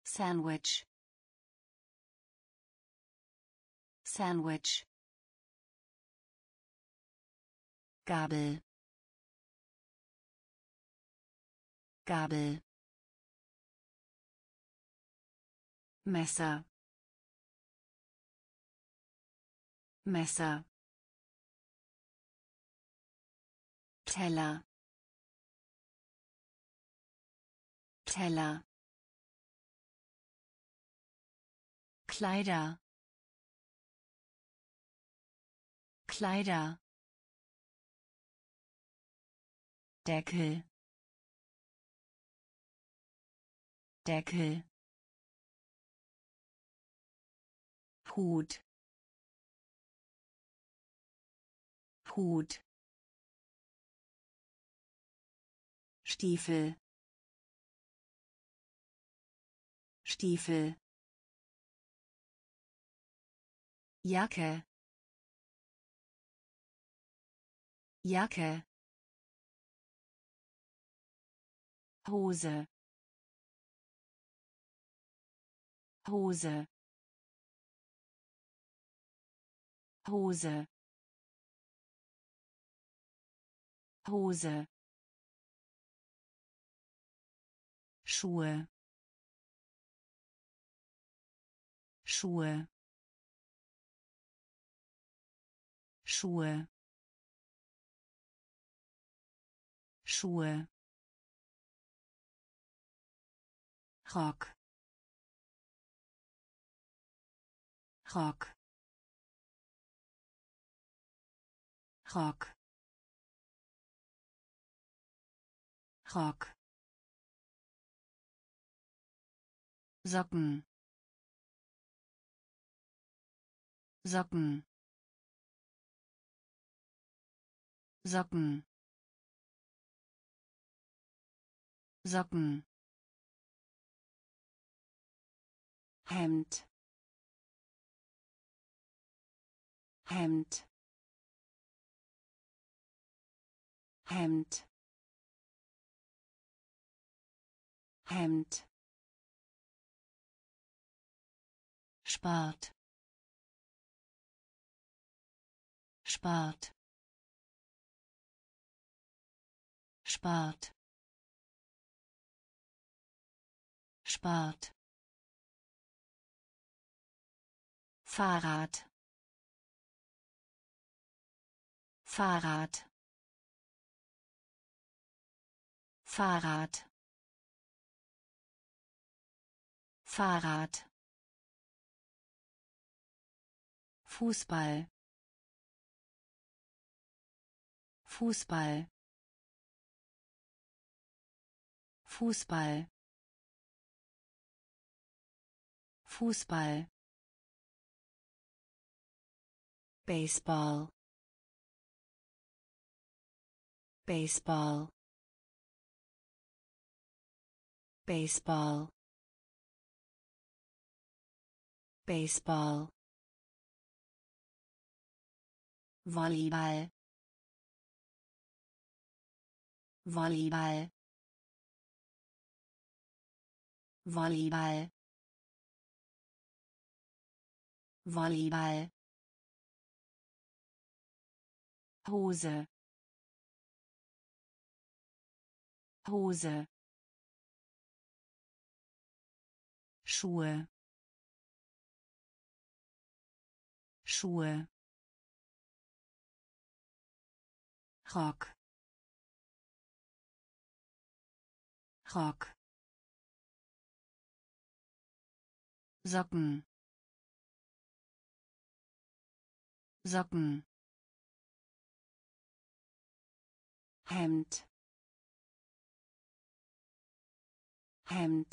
Sandwich. Sandwich Gabel. Gabel. Messer. Messer. Teller. Teller. Kleider. Kleider Deckel. Deckel. Hut. Hut. Stiefel. Stiefel. Jacke. Jacke Hose. Hose. Hose. Hose. Schuhe. Schuhe. Schuhe. Schuhe Rock Rock Rock Rock Socken. Socken. Socken. Socken Hemd. Hemd. Hemd. Hemd. Spart spart spart spart Fahrrad. Fahrrad. Fahrrad. Fahrrad. Fußball. Fußball. Fußball. Fußball Baseball. Baseball. Baseball. Baseball. Volleyball. Volleyball. Volleyball. Volleyball Hose. Hose. Schuhe. Schuhe. Rock. Rock. Socken. Socken Hemd. Hemd.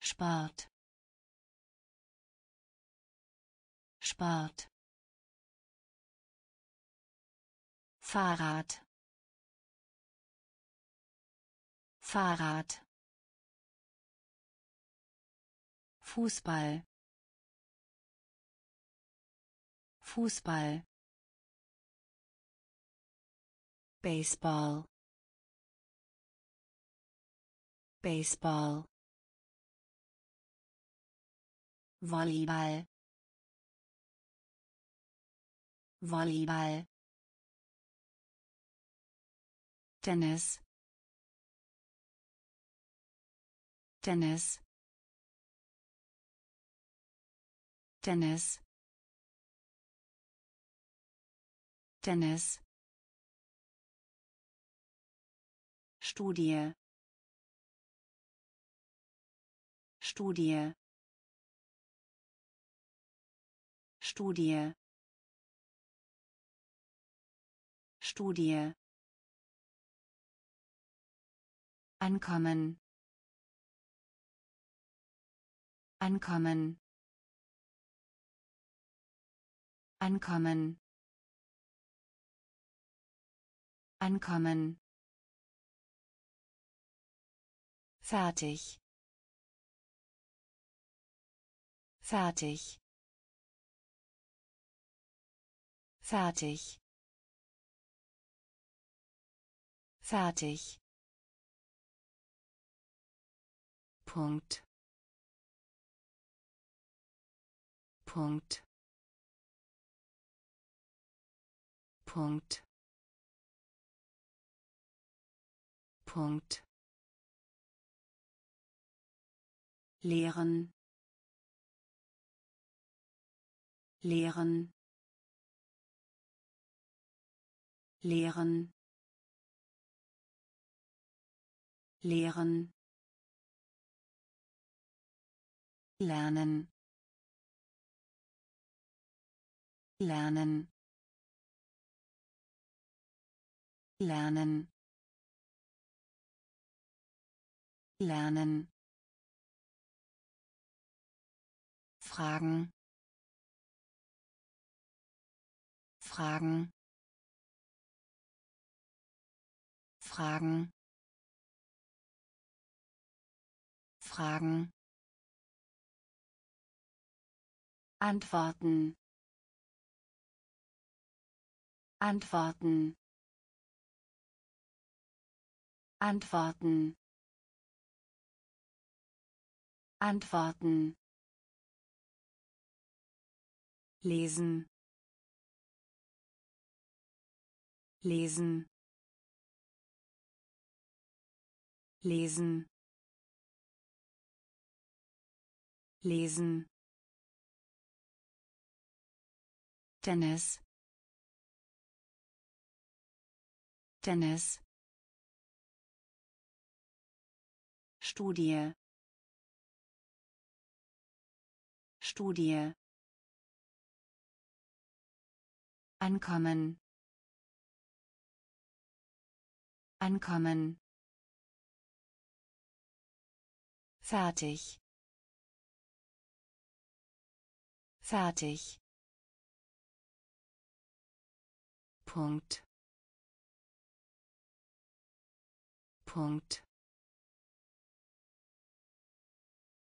Spart spart Fahrrad. Fahrrad. Fußball. Fußball Baseball. Baseball. Volleyball. Volleyball. Tennis. Tennis. Tennis. Tennis Studie. Studie. Studie. Studie. Ankommen. Ankommen. Ankommen. Ankommen Fertig. Fertig. Fertig. fertig Punkt Punkt Punkt Punkt lehren. Lehren. Lehren. Lehren. Lernen. Lernen. Lernen. Lernen Fragen. Fragen. Fragen. Fragen. Antworten. Antworten. Antworten. Antworten lesen. Lesen. Lesen. Lesen. Tennis. Tennis. Studie. Studie Ankommen. Ankommen. Fertig. Fertig. Punkt. Punkt.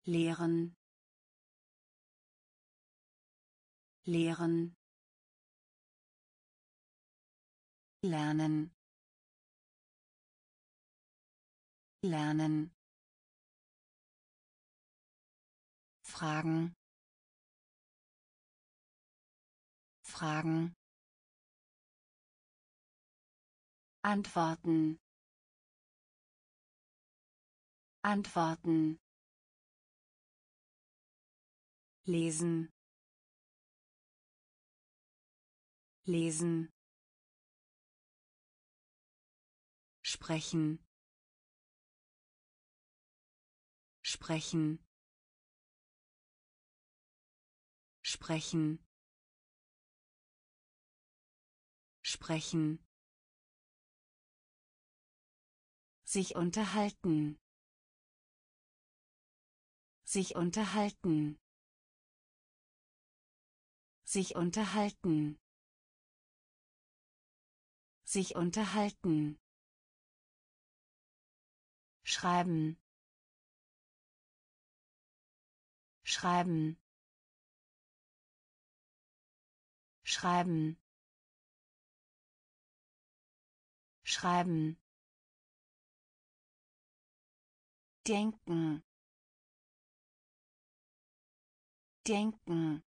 lehren lehren lernen. Lernen. Fragen. Fragen. Antworten. Antworten. Lesen. Lesen sprechen. Sprechen. Sprechen. Sprechen. Sich unterhalten. Sich unterhalten. Sich unterhalten. Sich unterhalten schreiben. Schreiben. Schreiben. Schreiben. Denken. Denken.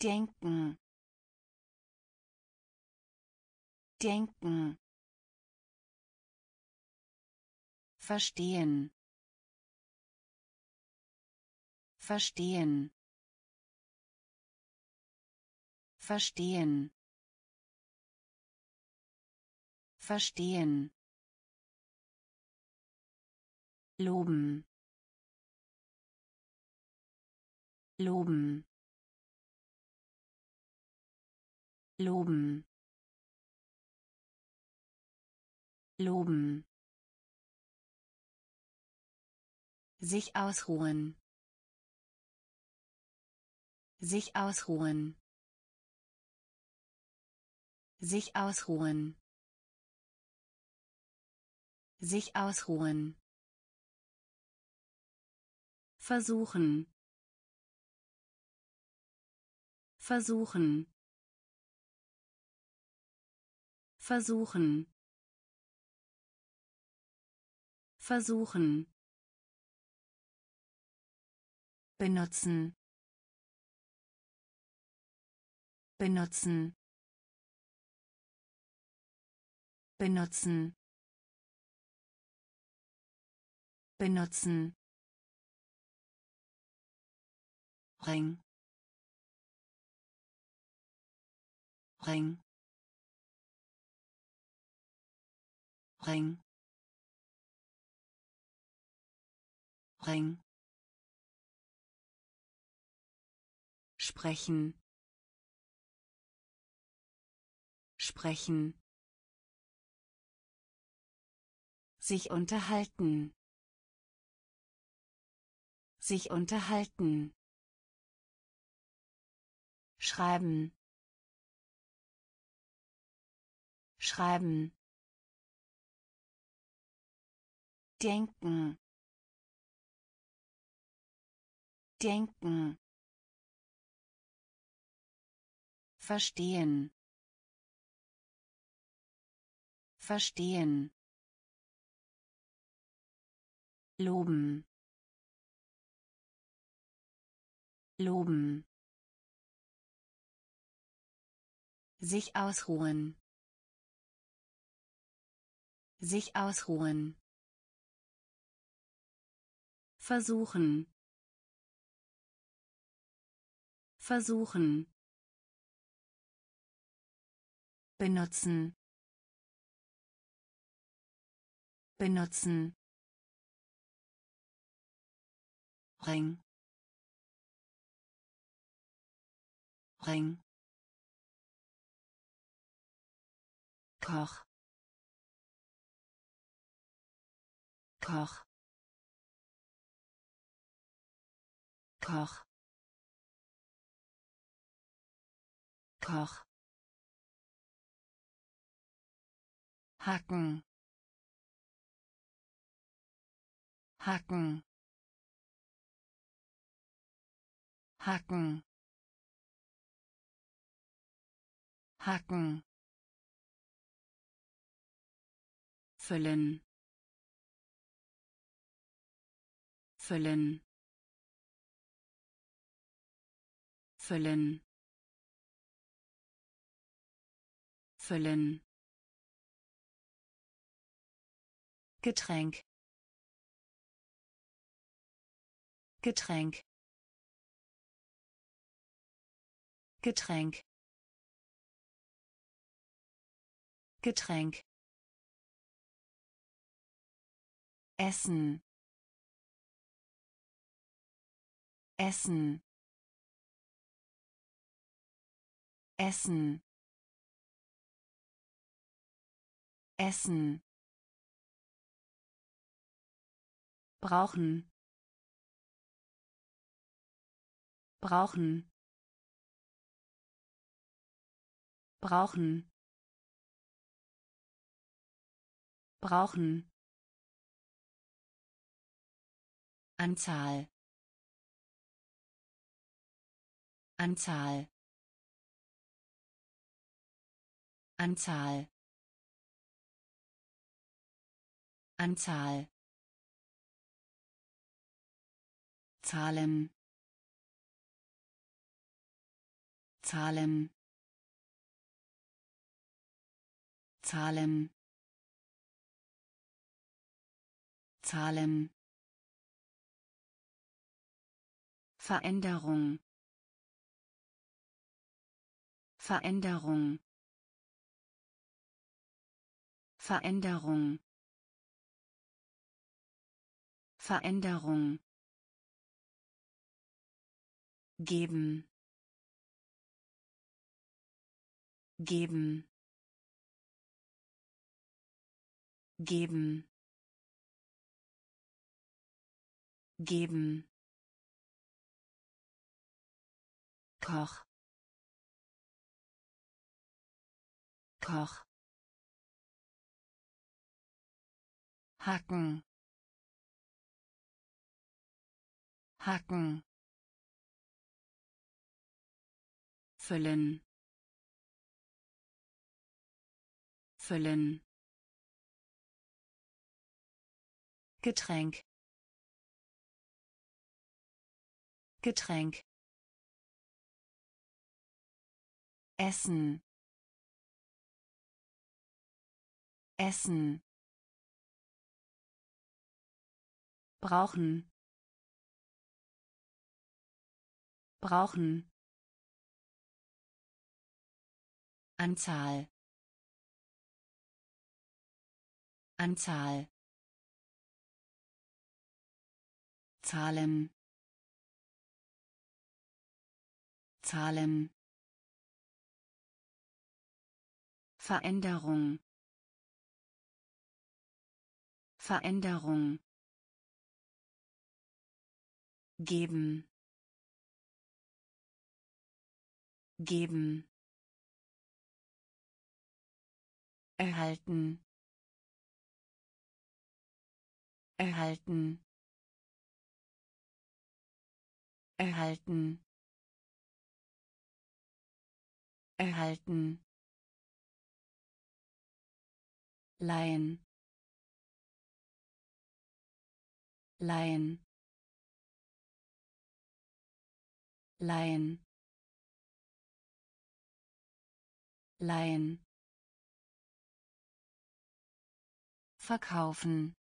Denken. Denken Verstehen. Verstehen. Verstehen. Verstehen. Loben. Loben. Loben. Loben. Sich ausruhen. Sich ausruhen. Sich ausruhen. Sich ausruhen. Versuchen. Versuchen. versuchen versuchen benutzen. Benutzen. Benutzen. Benutzen. Ring. Ring. Ring. Ring sprechen. Sprechen. Sich unterhalten. Sich unterhalten. Schreiben. Schreiben. Denken. Denken verstehen. Verstehen. Loben. Loben. Sich ausruhen. Sich ausruhen. Versuchen. Versuchen benutzen. Benutzen. Ring. Ring. Koch. Koch. Koch. Koch Hacken. Hacken. Hacken. Hacken. Füllen. Füllen. Füllen. Füllen Getränk. Getränk. Getränk. Getränk. Essen. Essen. Essen. Essen brauchen. Brauchen. Brauchen. Brauchen. Anzahl. Anzahl. Anzahl. Anzahl Zahlen. Zahlen. Zahlen. Zahlen. Veränderung. Veränderung. Veränderung. Veränderung geben. Geben. Geben. Geben. Koch. Koch. Hacken. Hacken füllen. Füllen. Getränk. Getränk. Essen. Essen. Brauchen. Brauchen Anzahl. Anzahl. Zahlen. Zahlen. Veränderung. Veränderung. Geben. Geben erhalten. Erhalten. Erhalten. Erhalten. Leihen leihen leihen leihen verkaufen.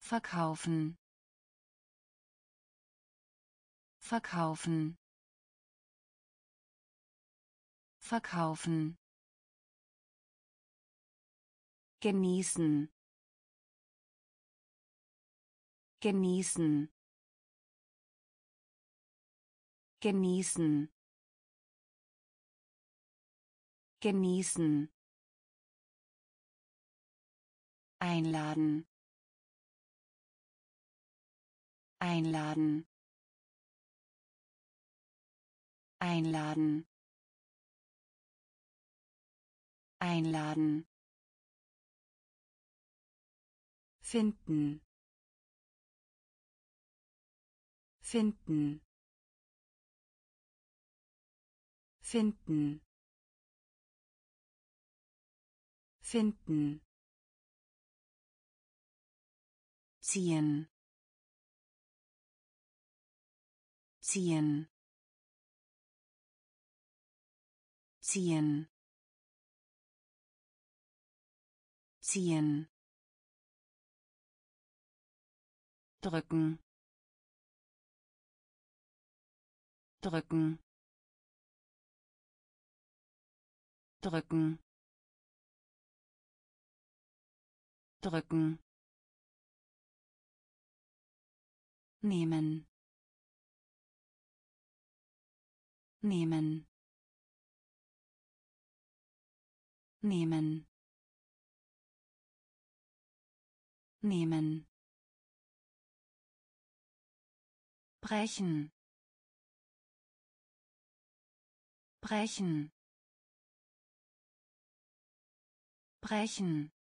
Verkaufen. Verkaufen. Verkaufen. Genießen. Genießen. Genießen. Genießen einladen. Einladen. Einladen. Einladen. Finden. Finden. Finden. Finden ziehen. Ziehen. Ziehen. Ziehen. Drücken. Drücken. Drücken. Drücken nehmen. Nehmen. Nehmen. Nehmen. Brechen. Brechen. Brechen.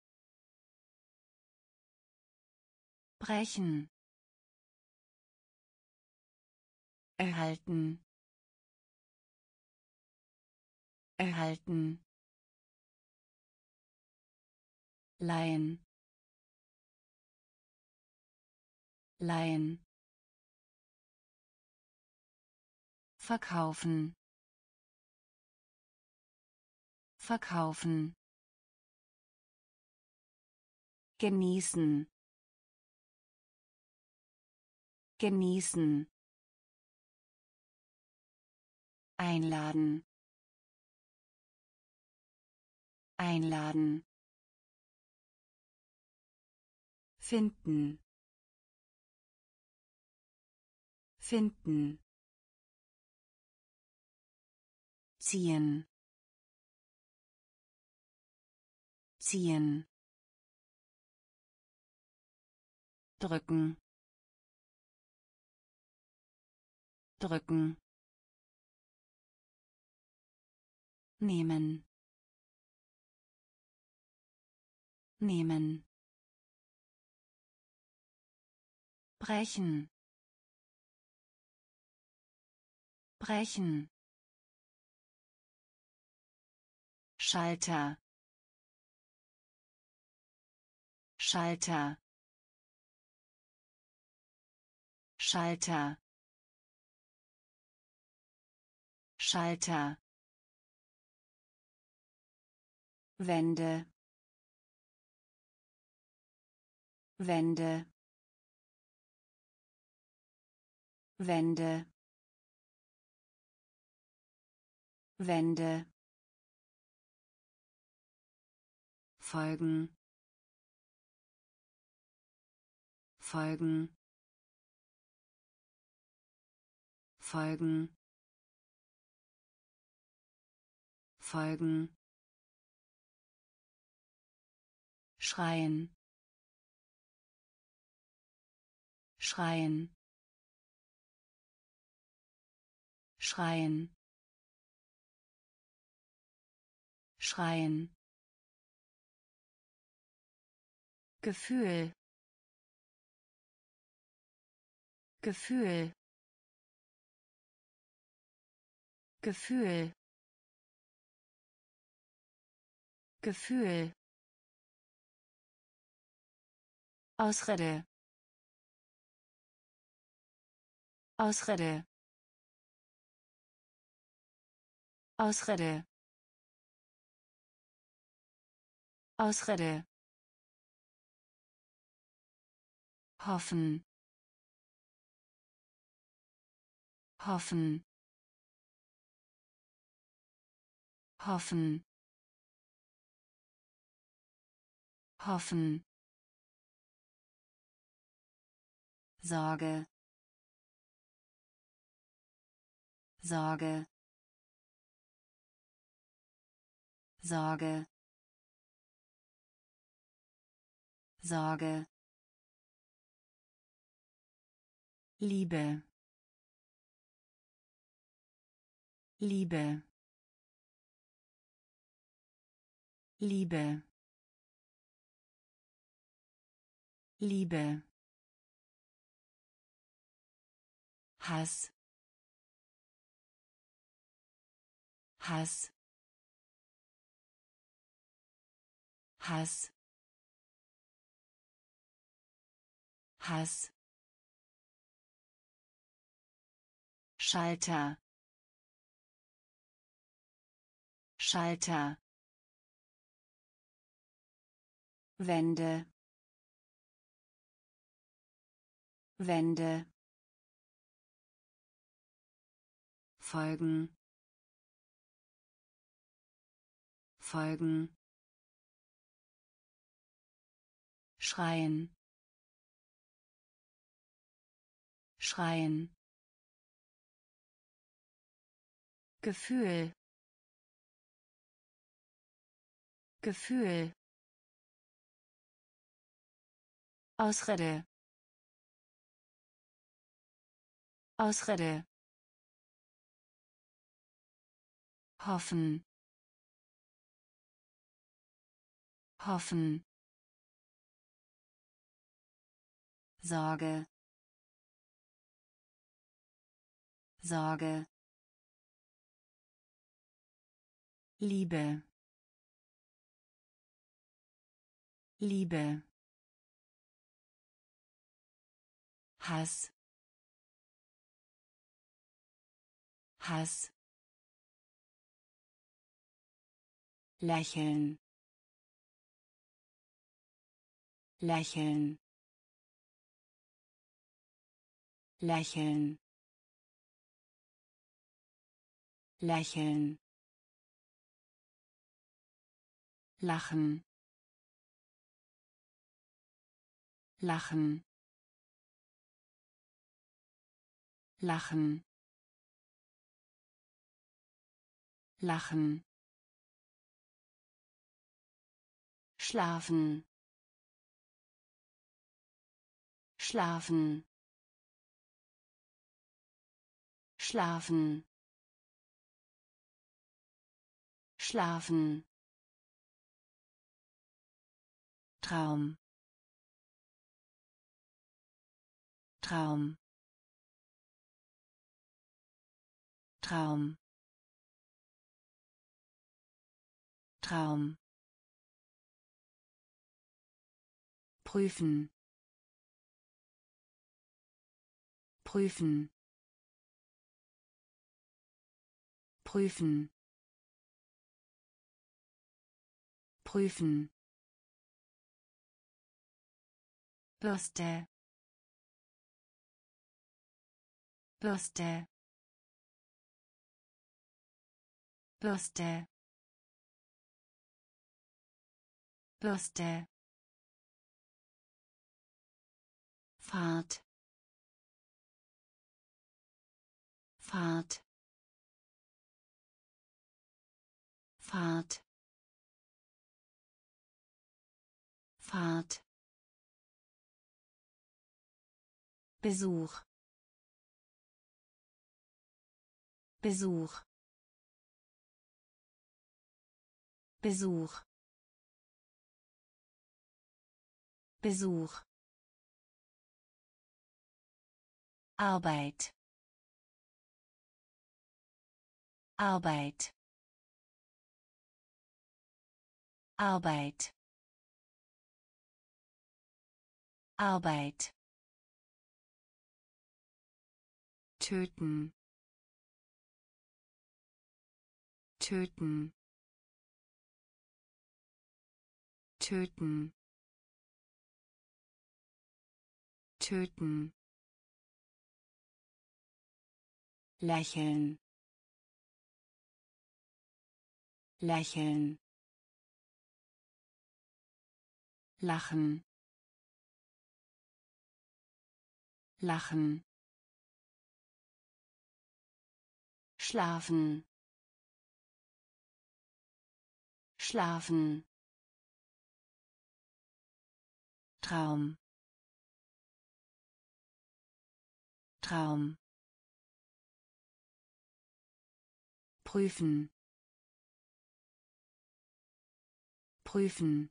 Brechen erhalten. Erhalten. Leihen leihen verkaufen. Verkaufen. Genießen. Genießen einladen. Einladen. Finden. Finden. Ziehen. Ziehen. Drücken. Drücken nehmen. Nehmen. Brechen. Brechen. Schalter. Schalter. Schalter. Schalter Wände Wände Wände Wände folgen. Folgen. Folgen. Folgen schreien. Schreien. Schreien. Schreien. Gefühl. Gefühl. Gefühl. Gefühl Ausrede. Ausrede. Ausrede. Ausrede. Hoffen. Hoffen. Hoffen. Hoffen Sorge. Sorge. Sorge. Sorge. Liebe. Liebe. Liebe. Liebe Hass. Hass. Hass. Hass. Schalter. Schalter. Wände. Wände folgen. Folgen. Schreien. Schreien. Gefühl. Gefühl. Ausrede. Ausrede hoffen. Hoffen. Sorge. Sorge. Liebe. Liebe. Hass. Hass lächeln. Lächeln. Lächeln. Lächeln. Lachen. Lachen. Lachen. Lachen schlafen. Schlafen. Schlafen. Schlafen. Traum. Traum. Traum. Traum prüfen. Prüfen. Prüfen. Prüfen. Bürste. Bürste. Bürste. Bürste Fahrt. Fahrt. Fahrt. Fahrt. Besuch. Besuch. Besuch. Besuch Arbeit. Arbeit. Arbeit. Arbeit. Töten. Töten. Töten. Töten lächeln. Lächeln. Lachen. Lachen. Schlafen. Schlafen. Traum. Traum prüfen. Prüfen.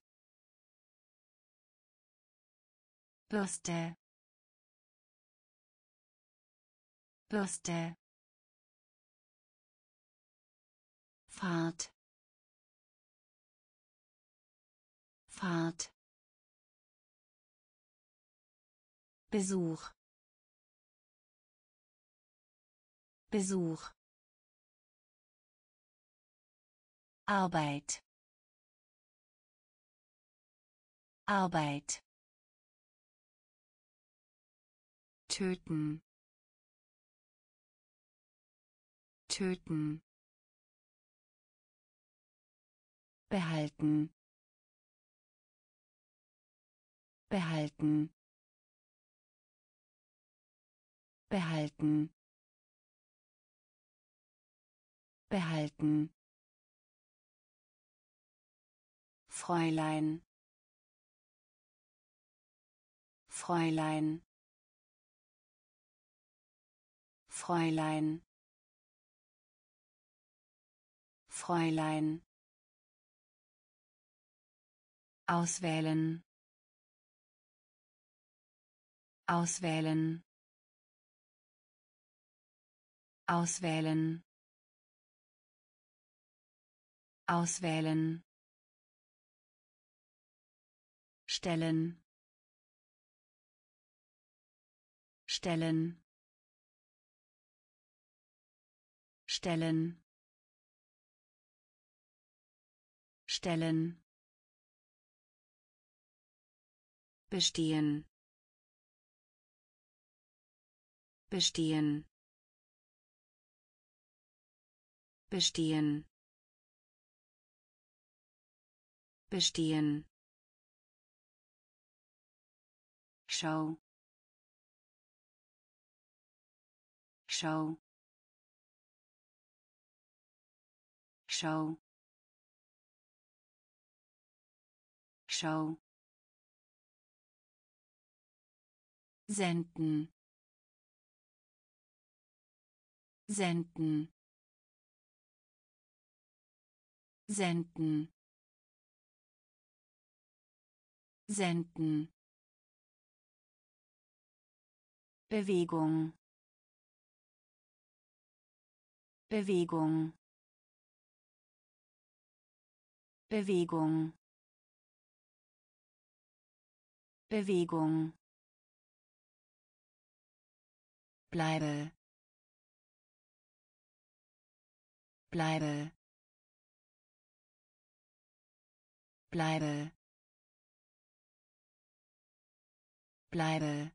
Bürste. Bürste. Fahrt. Fahrt. Besuch. Besuch Arbeit. Arbeit. Töten. Töten. Behalten. Behalten. Behalten. Behalten Fräulein. Fräulein. Fräulein. Fräulein. Auswählen. Auswählen. Auswählen. Auswählen stellen. Stellen. Stellen. Stellen. Bestehen. Bestehen. Bestehen. Bestehen Schau. Schau. Schau. Schau. senden senden senden senden Bewegung. Bewegung. Bewegung. Bewegung. Bleibe. Bleibe. Bleibe. Bleibe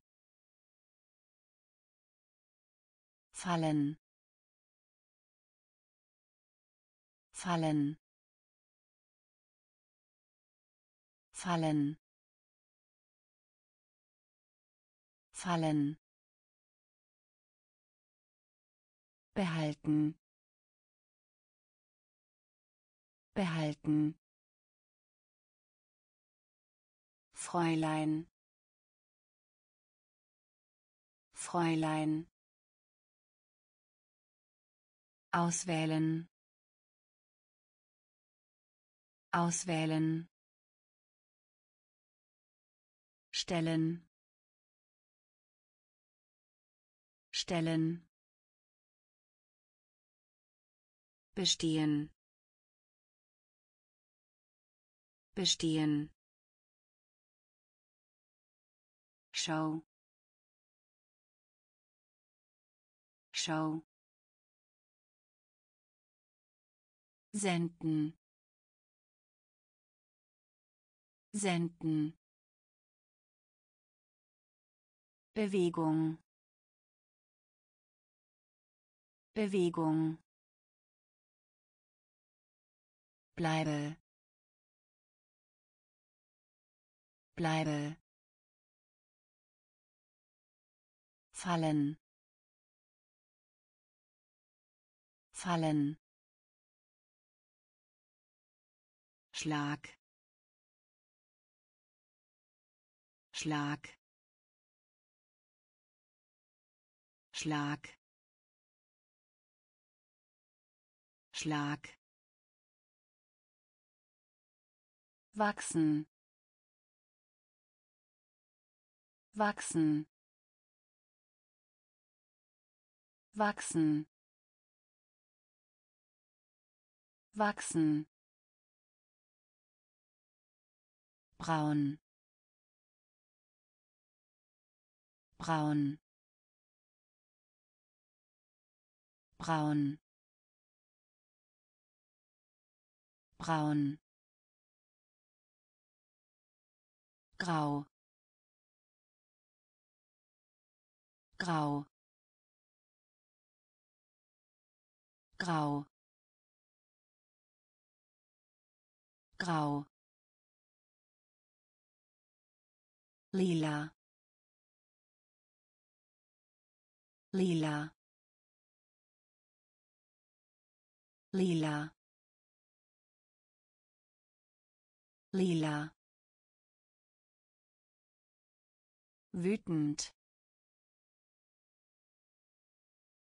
fallen. Fallen. Fallen. Fallen. Behalten. Behalten. Fräulein. Fräulein auswählen. Auswählen. Stellen. Stellen. Bestehen. Bestehen. Schau. Schau senden. Senden. Bewegung. Bewegung. Bleibe. Bleibe. Fallen. Fallen Schlag. Schlag. Schlag. Schlag. Wachsen. Wachsen. Wachsen. Wachsen braun. Braun. Braun. Braun. Grau. Grau. Grau. Grau lila. Lila. Lila. Lila. Wütend.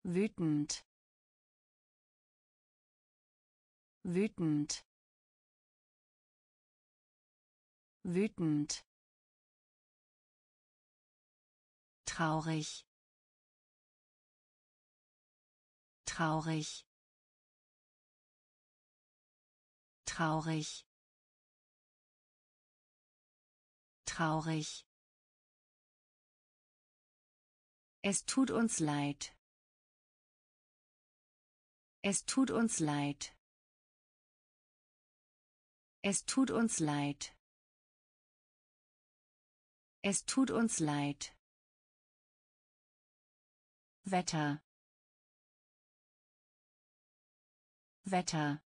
Wütend. Wütend. Wütend traurig. Traurig. Traurig. Traurig. Es tut uns leid. Es tut uns leid. Es tut uns leid. Es tut uns leid. Wetter. Wetter.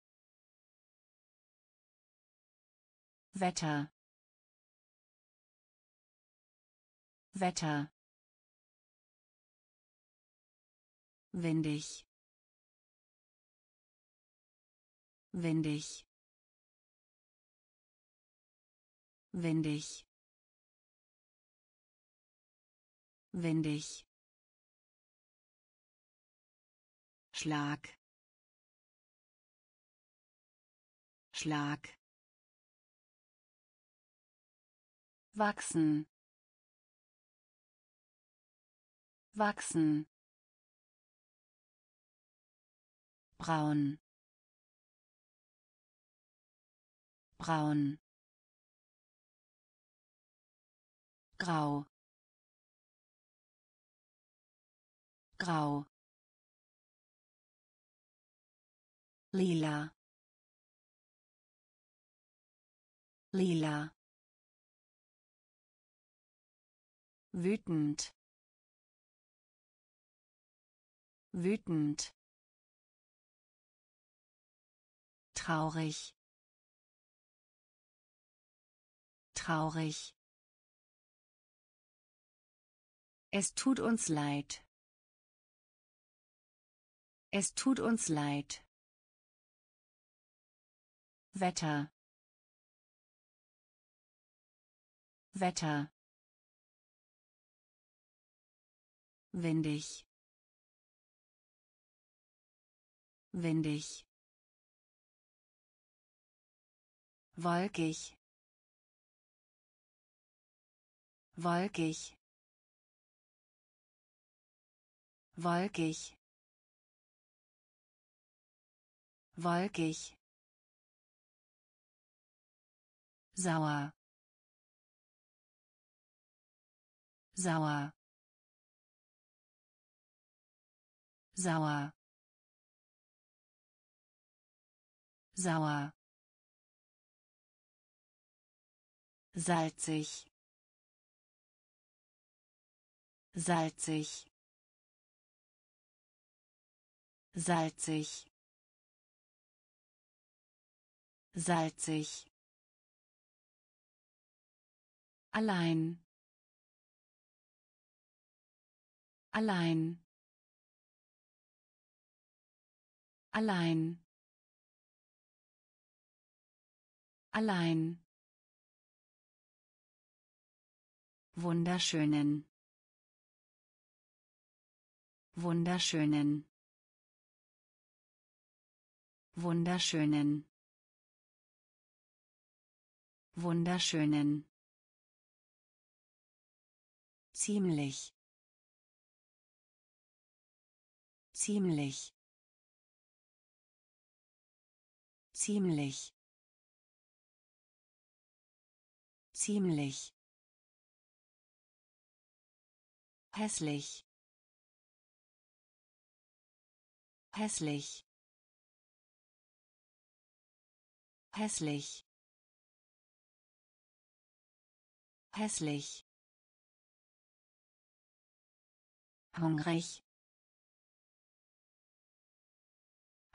Wetter. Wetter. Windig. Windig. windig windig Schlag. Schlag. Wachsen. Wachsen. Braun. Braun. Grau. Grau lila. Lila. Wütend. Wütend. Traurig. Traurig. Es tut uns leid. Es tut uns leid Wetter. Wetter. Windig. Windig. Wolkig. Wolkig. Wolkig. Wolkig sauer. Sauer. Sauer. Sauer. Salzig. Salzig. Salzig. Salzig allein. Allein. Allein. Allein. Wunderschönen. Wunderschönen. Wunderschönen. Wunderschönen ziemlich. Ziemlich. Ziemlich. Ziemlich. Hässlich. Hässlich. Hässlich. Hässlich hungrig.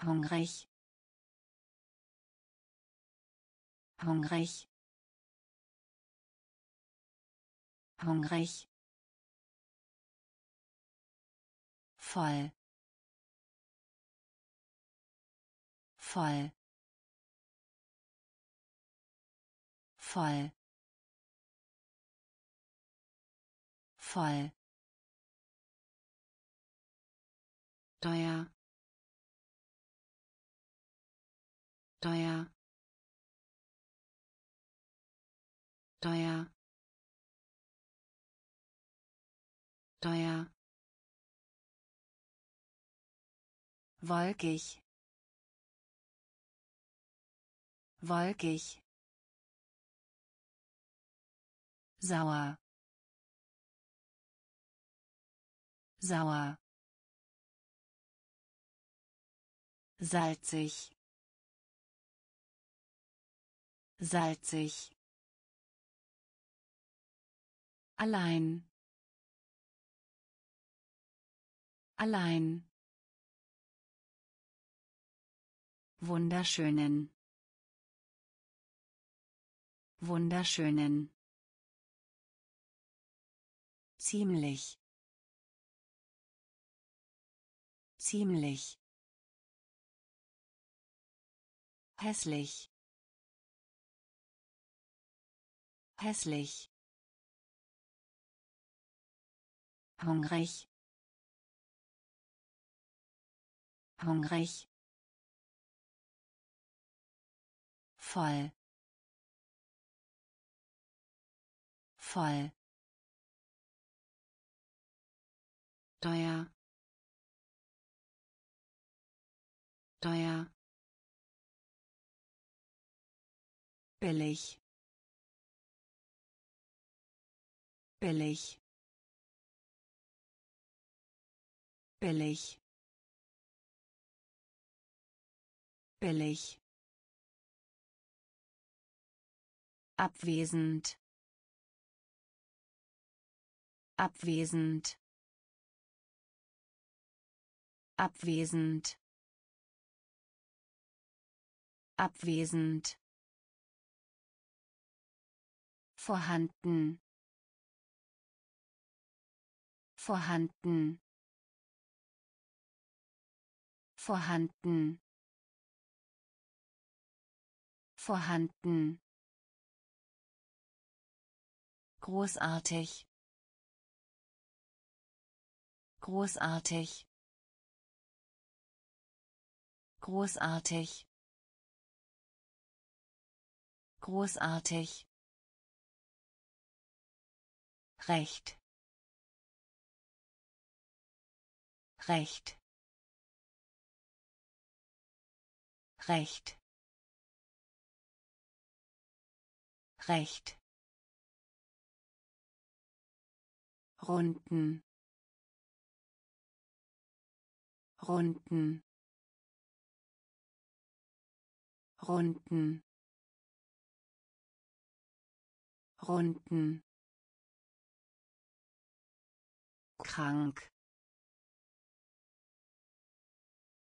Hungrig. Hungrig. Hungrig. Voll. Voll. Voll. Voll teuer teuer teuer teuer wolkig. Wolkig. Sauer. Sauer salzig. Salzig. Allein. Allein. Wunderschönen. Wunderschönen. Ziemlich. Ziemlich hässlich. Hässlich. Hungrig. Hungrig. Voll. Voll. Teuer. Teuer billig. Billig. Billig. Billig. Abwesend. Abwesend. Abwesend. Abwesend vorhanden. Vorhanden. Vorhanden. Vorhanden. Großartig. Großartig. Großartig. Großartig recht. Recht. Recht. Recht. Runden. Runden. Runden. Runden krank.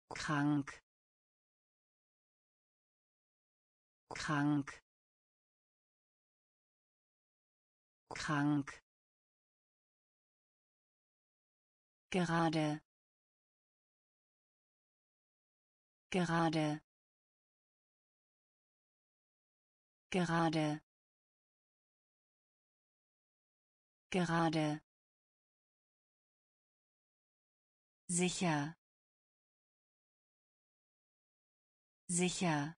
Krank. Krank. Krank. Gerade. Gerade. Gerade. Gerade sicher. Sicher.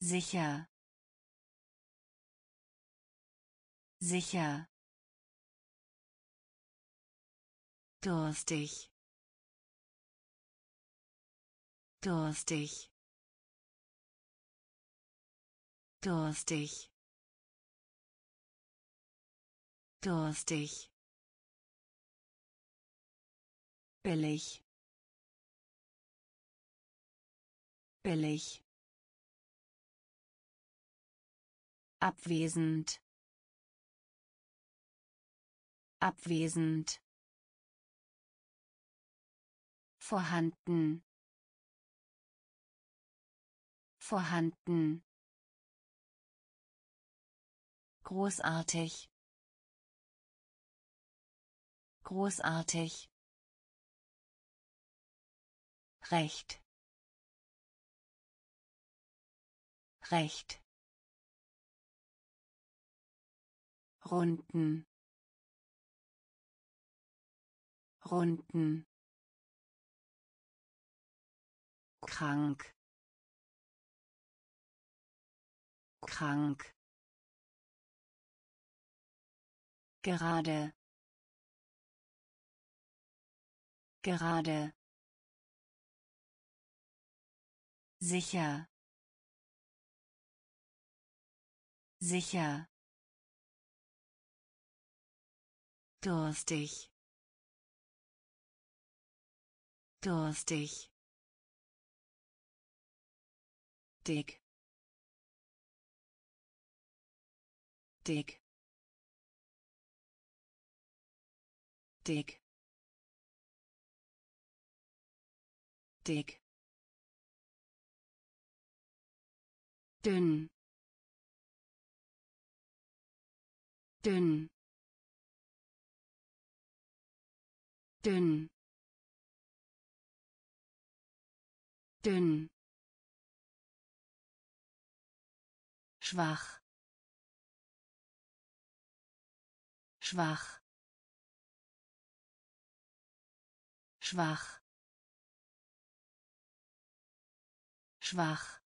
Sicher. Sicher. Durstig. Durstig. Durstig. Durstig billig. Billig. Abwesend. Abwesend. Vorhanden. Vorhanden. Großartig. Großartig recht. Recht. Runden. Runden. Krank. Krank. Gerade. Gerade sicher. Sicher. Durstig. Durstig. Dick. Dick. Dick. Dick dünn. Dünn. Dünn. Dünn. Schwach. Schwach. Schwach. Schwach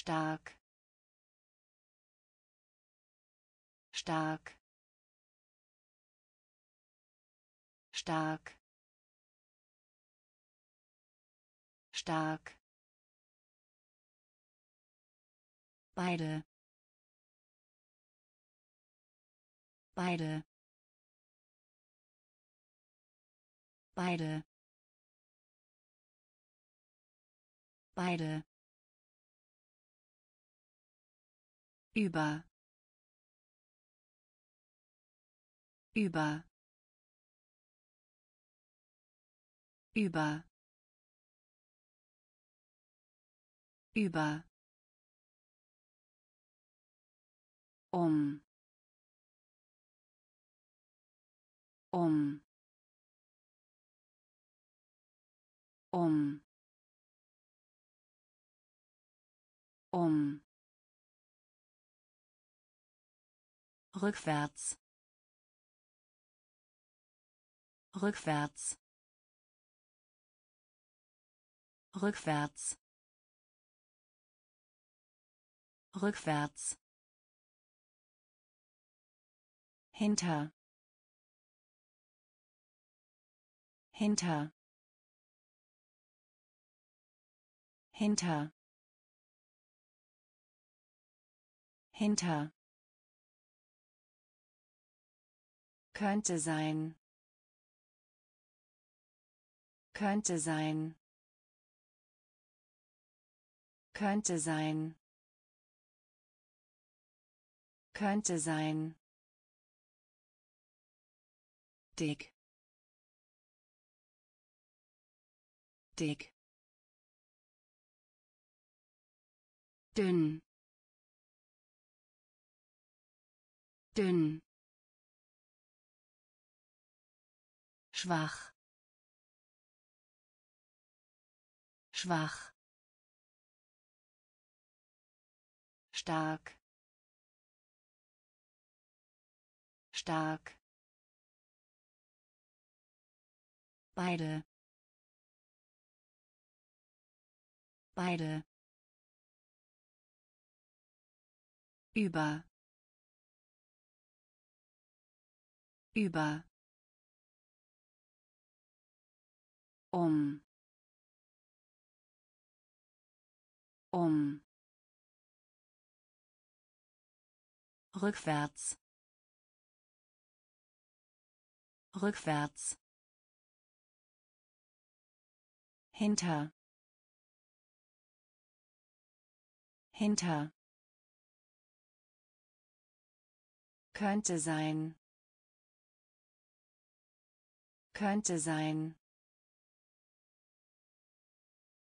stark. Stark. Stark. Stark. Beide. Beide. Beide. Beide über. Über. Über. Über. Um. Um. Um. Um rückwärts. Rückwärts. Rückwärts. Rückwärts. Hinter. Hinter. Hinter. Hinter könnte sein. Könnte sein. Könnte sein. Könnte sein. Dick. Dick. Dünn. Dünn schwach. Schwach. Stark. Stark. Beide. Beide. Über. Über um. Um. Rückwärts. Rückwärts. Hinter. Hinter. Könnte sein. Könnte sein